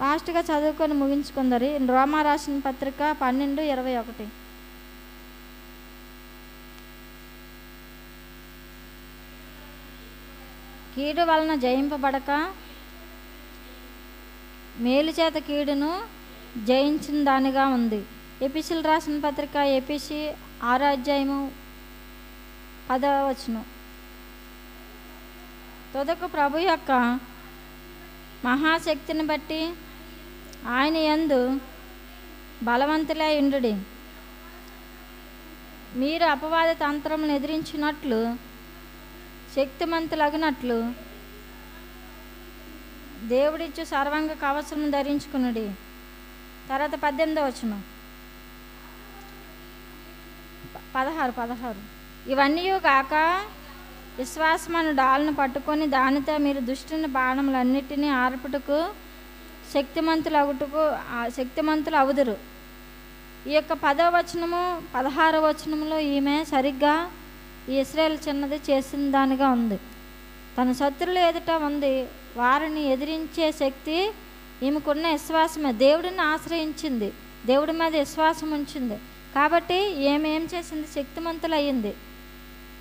ఫాస్ట్గా చదువుకొని ముగించుకుందరి రోమా రాసిన పత్రిక పన్నెండు ఇరవై ఒకటి. కీడు వలన జయింపబడక మేలు చేత కీడును జయించిన దానిగా ఉంది. ఎపిసిల్ రాసిన పత్రిక ఎపిసి ఆరో అధ్యాయము పదవ తుదకు ప్రభు యొక్క మహాశక్తిని బట్టి ఆయన యందు బలవంతులై ఉండుడి. మీరు అపవాద తంత్రములను ఎదిరించినట్లు శక్తిమంతులగినట్లు. దేవుడిచ్చు సర్వాంగ కవచము ధరించుకునుడి. తర్వాత పద్దెనిమిదో వచ్చిన పదహారు పదహారు. ఇవన్నీ కాక విశ్వాసమను డాల్ను పట్టుకొని దానితో మీరు దుష్టుని బాణములన్నిటినీ ఆర్పుటకు శక్తిమంతులు అగుటకు శక్తిమంతులు అవుదురు ఈ యొక్క పదో వచనము పదహారో వచనములో ఈమె సరిగ్గా ఇస్రాయేల్ చిన్నది చేసిన దానిగా ఉంది. తన శత్రులు ఎదుట ఉంది. వారిని ఎదిరించే శక్తి ఈమెకున్న విశ్వాసమే. దేవుడిని ఆశ్రయించింది. దేవుడి మీద విశ్వాసం ఉంచింది. కాబట్టి ఏమేం చేసింది? శక్తిమంతులయ్యింది.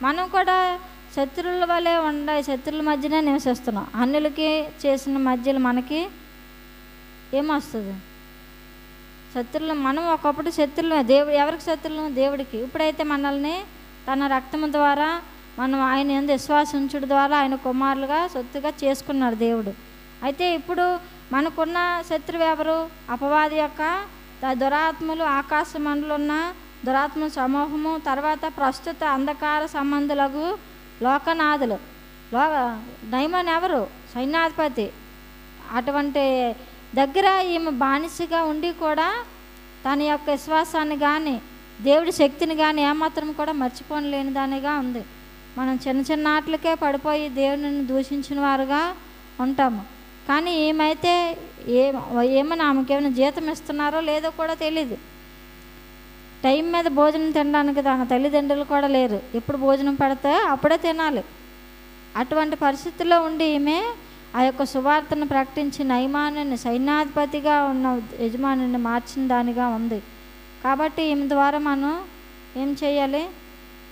మనం కూడా శత్రువుల వలె ఉండే శత్రువుల మధ్యనే నివసిస్తున్నాం. అన్యులకి చేసిన మధ్యలో మనకి ఏమొస్తుంది? శత్రువులు మనం ఒకప్పుడు శత్రువులు దేవుడు ఎవరికి శత్రువులు? దేవుడికి. ఇప్పుడైతే మనల్ని తన రక్తము ద్వారా మనం ఆయన ఎందు విశ్వాసం ఉంచుడు ద్వారా ఆయన కుమారులుగా సొత్తుగా చేసుకున్నాడు దేవుడు. అయితే ఇప్పుడు మనకున్న శత్రువు ఎవరు? అపవాది యొక్క దురాత్మలు ఆకాశ మండలున్న దురాత్మ సమూహము తర్వాత ప్రస్తుత అంధకార సంబంధులకు లోకనాథులు. లో నయమన్ ఎవరు? సైన్యాధిపతి. అటువంటి దగ్గర ఈమె బానిసగా ఉండి కూడా తన యొక్క విశ్వాసాన్ని కానీ దేవుడి శక్తిని కానీ ఏమాత్రం కూడా మర్చిపోలేని దానిగా ఉంది. మనం చిన్న చిన్న ఆటలకే పడిపోయి దేవుని దూషించిన వారుగా ఉంటాము. కానీ ఏమైతే ఏ ఏమైనా ఆమెకేమైనా జీతం ఇస్తున్నారో లేదో కూడా తెలియదు టైం మీద భోజనం తినడానికి తన తల్లిదండ్రులు కూడా లేరు. ఎప్పుడు భోజనం పడితే అప్పుడే తినాలి. అటువంటి పరిస్థితుల్లో ఉండి ఈమె ఆ యొక్క సువార్తను ప్రకటించి నైమానుని సైన్యాధిపతిగా ఉన్న యజమానిని మార్చిన దానిగా ఉంది. కాబట్టి ఈమె ద్వారా మనం ఏం చేయాలి?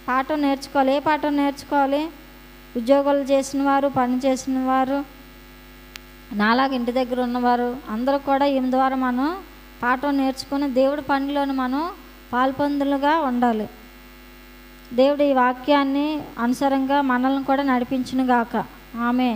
పాఠం నేర్చుకోవాలి. ఏ పాఠం నేర్చుకోవాలి? ఉద్యోగాలు చేసిన వారు పని చేసిన వారు నాలాగా ఇంటి దగ్గర ఉన్నవారు అందరూ కూడా ఈమె ద్వారా మనం పాఠం నేర్చుకుని దేవుడి పనిలోని మనం పాల్పొందులుగా ఉండాలి. దేవుడు ఈ వాక్యాన్ని అనుసరంగా మనల్ని కూడా నడిపించును గాక ఆమె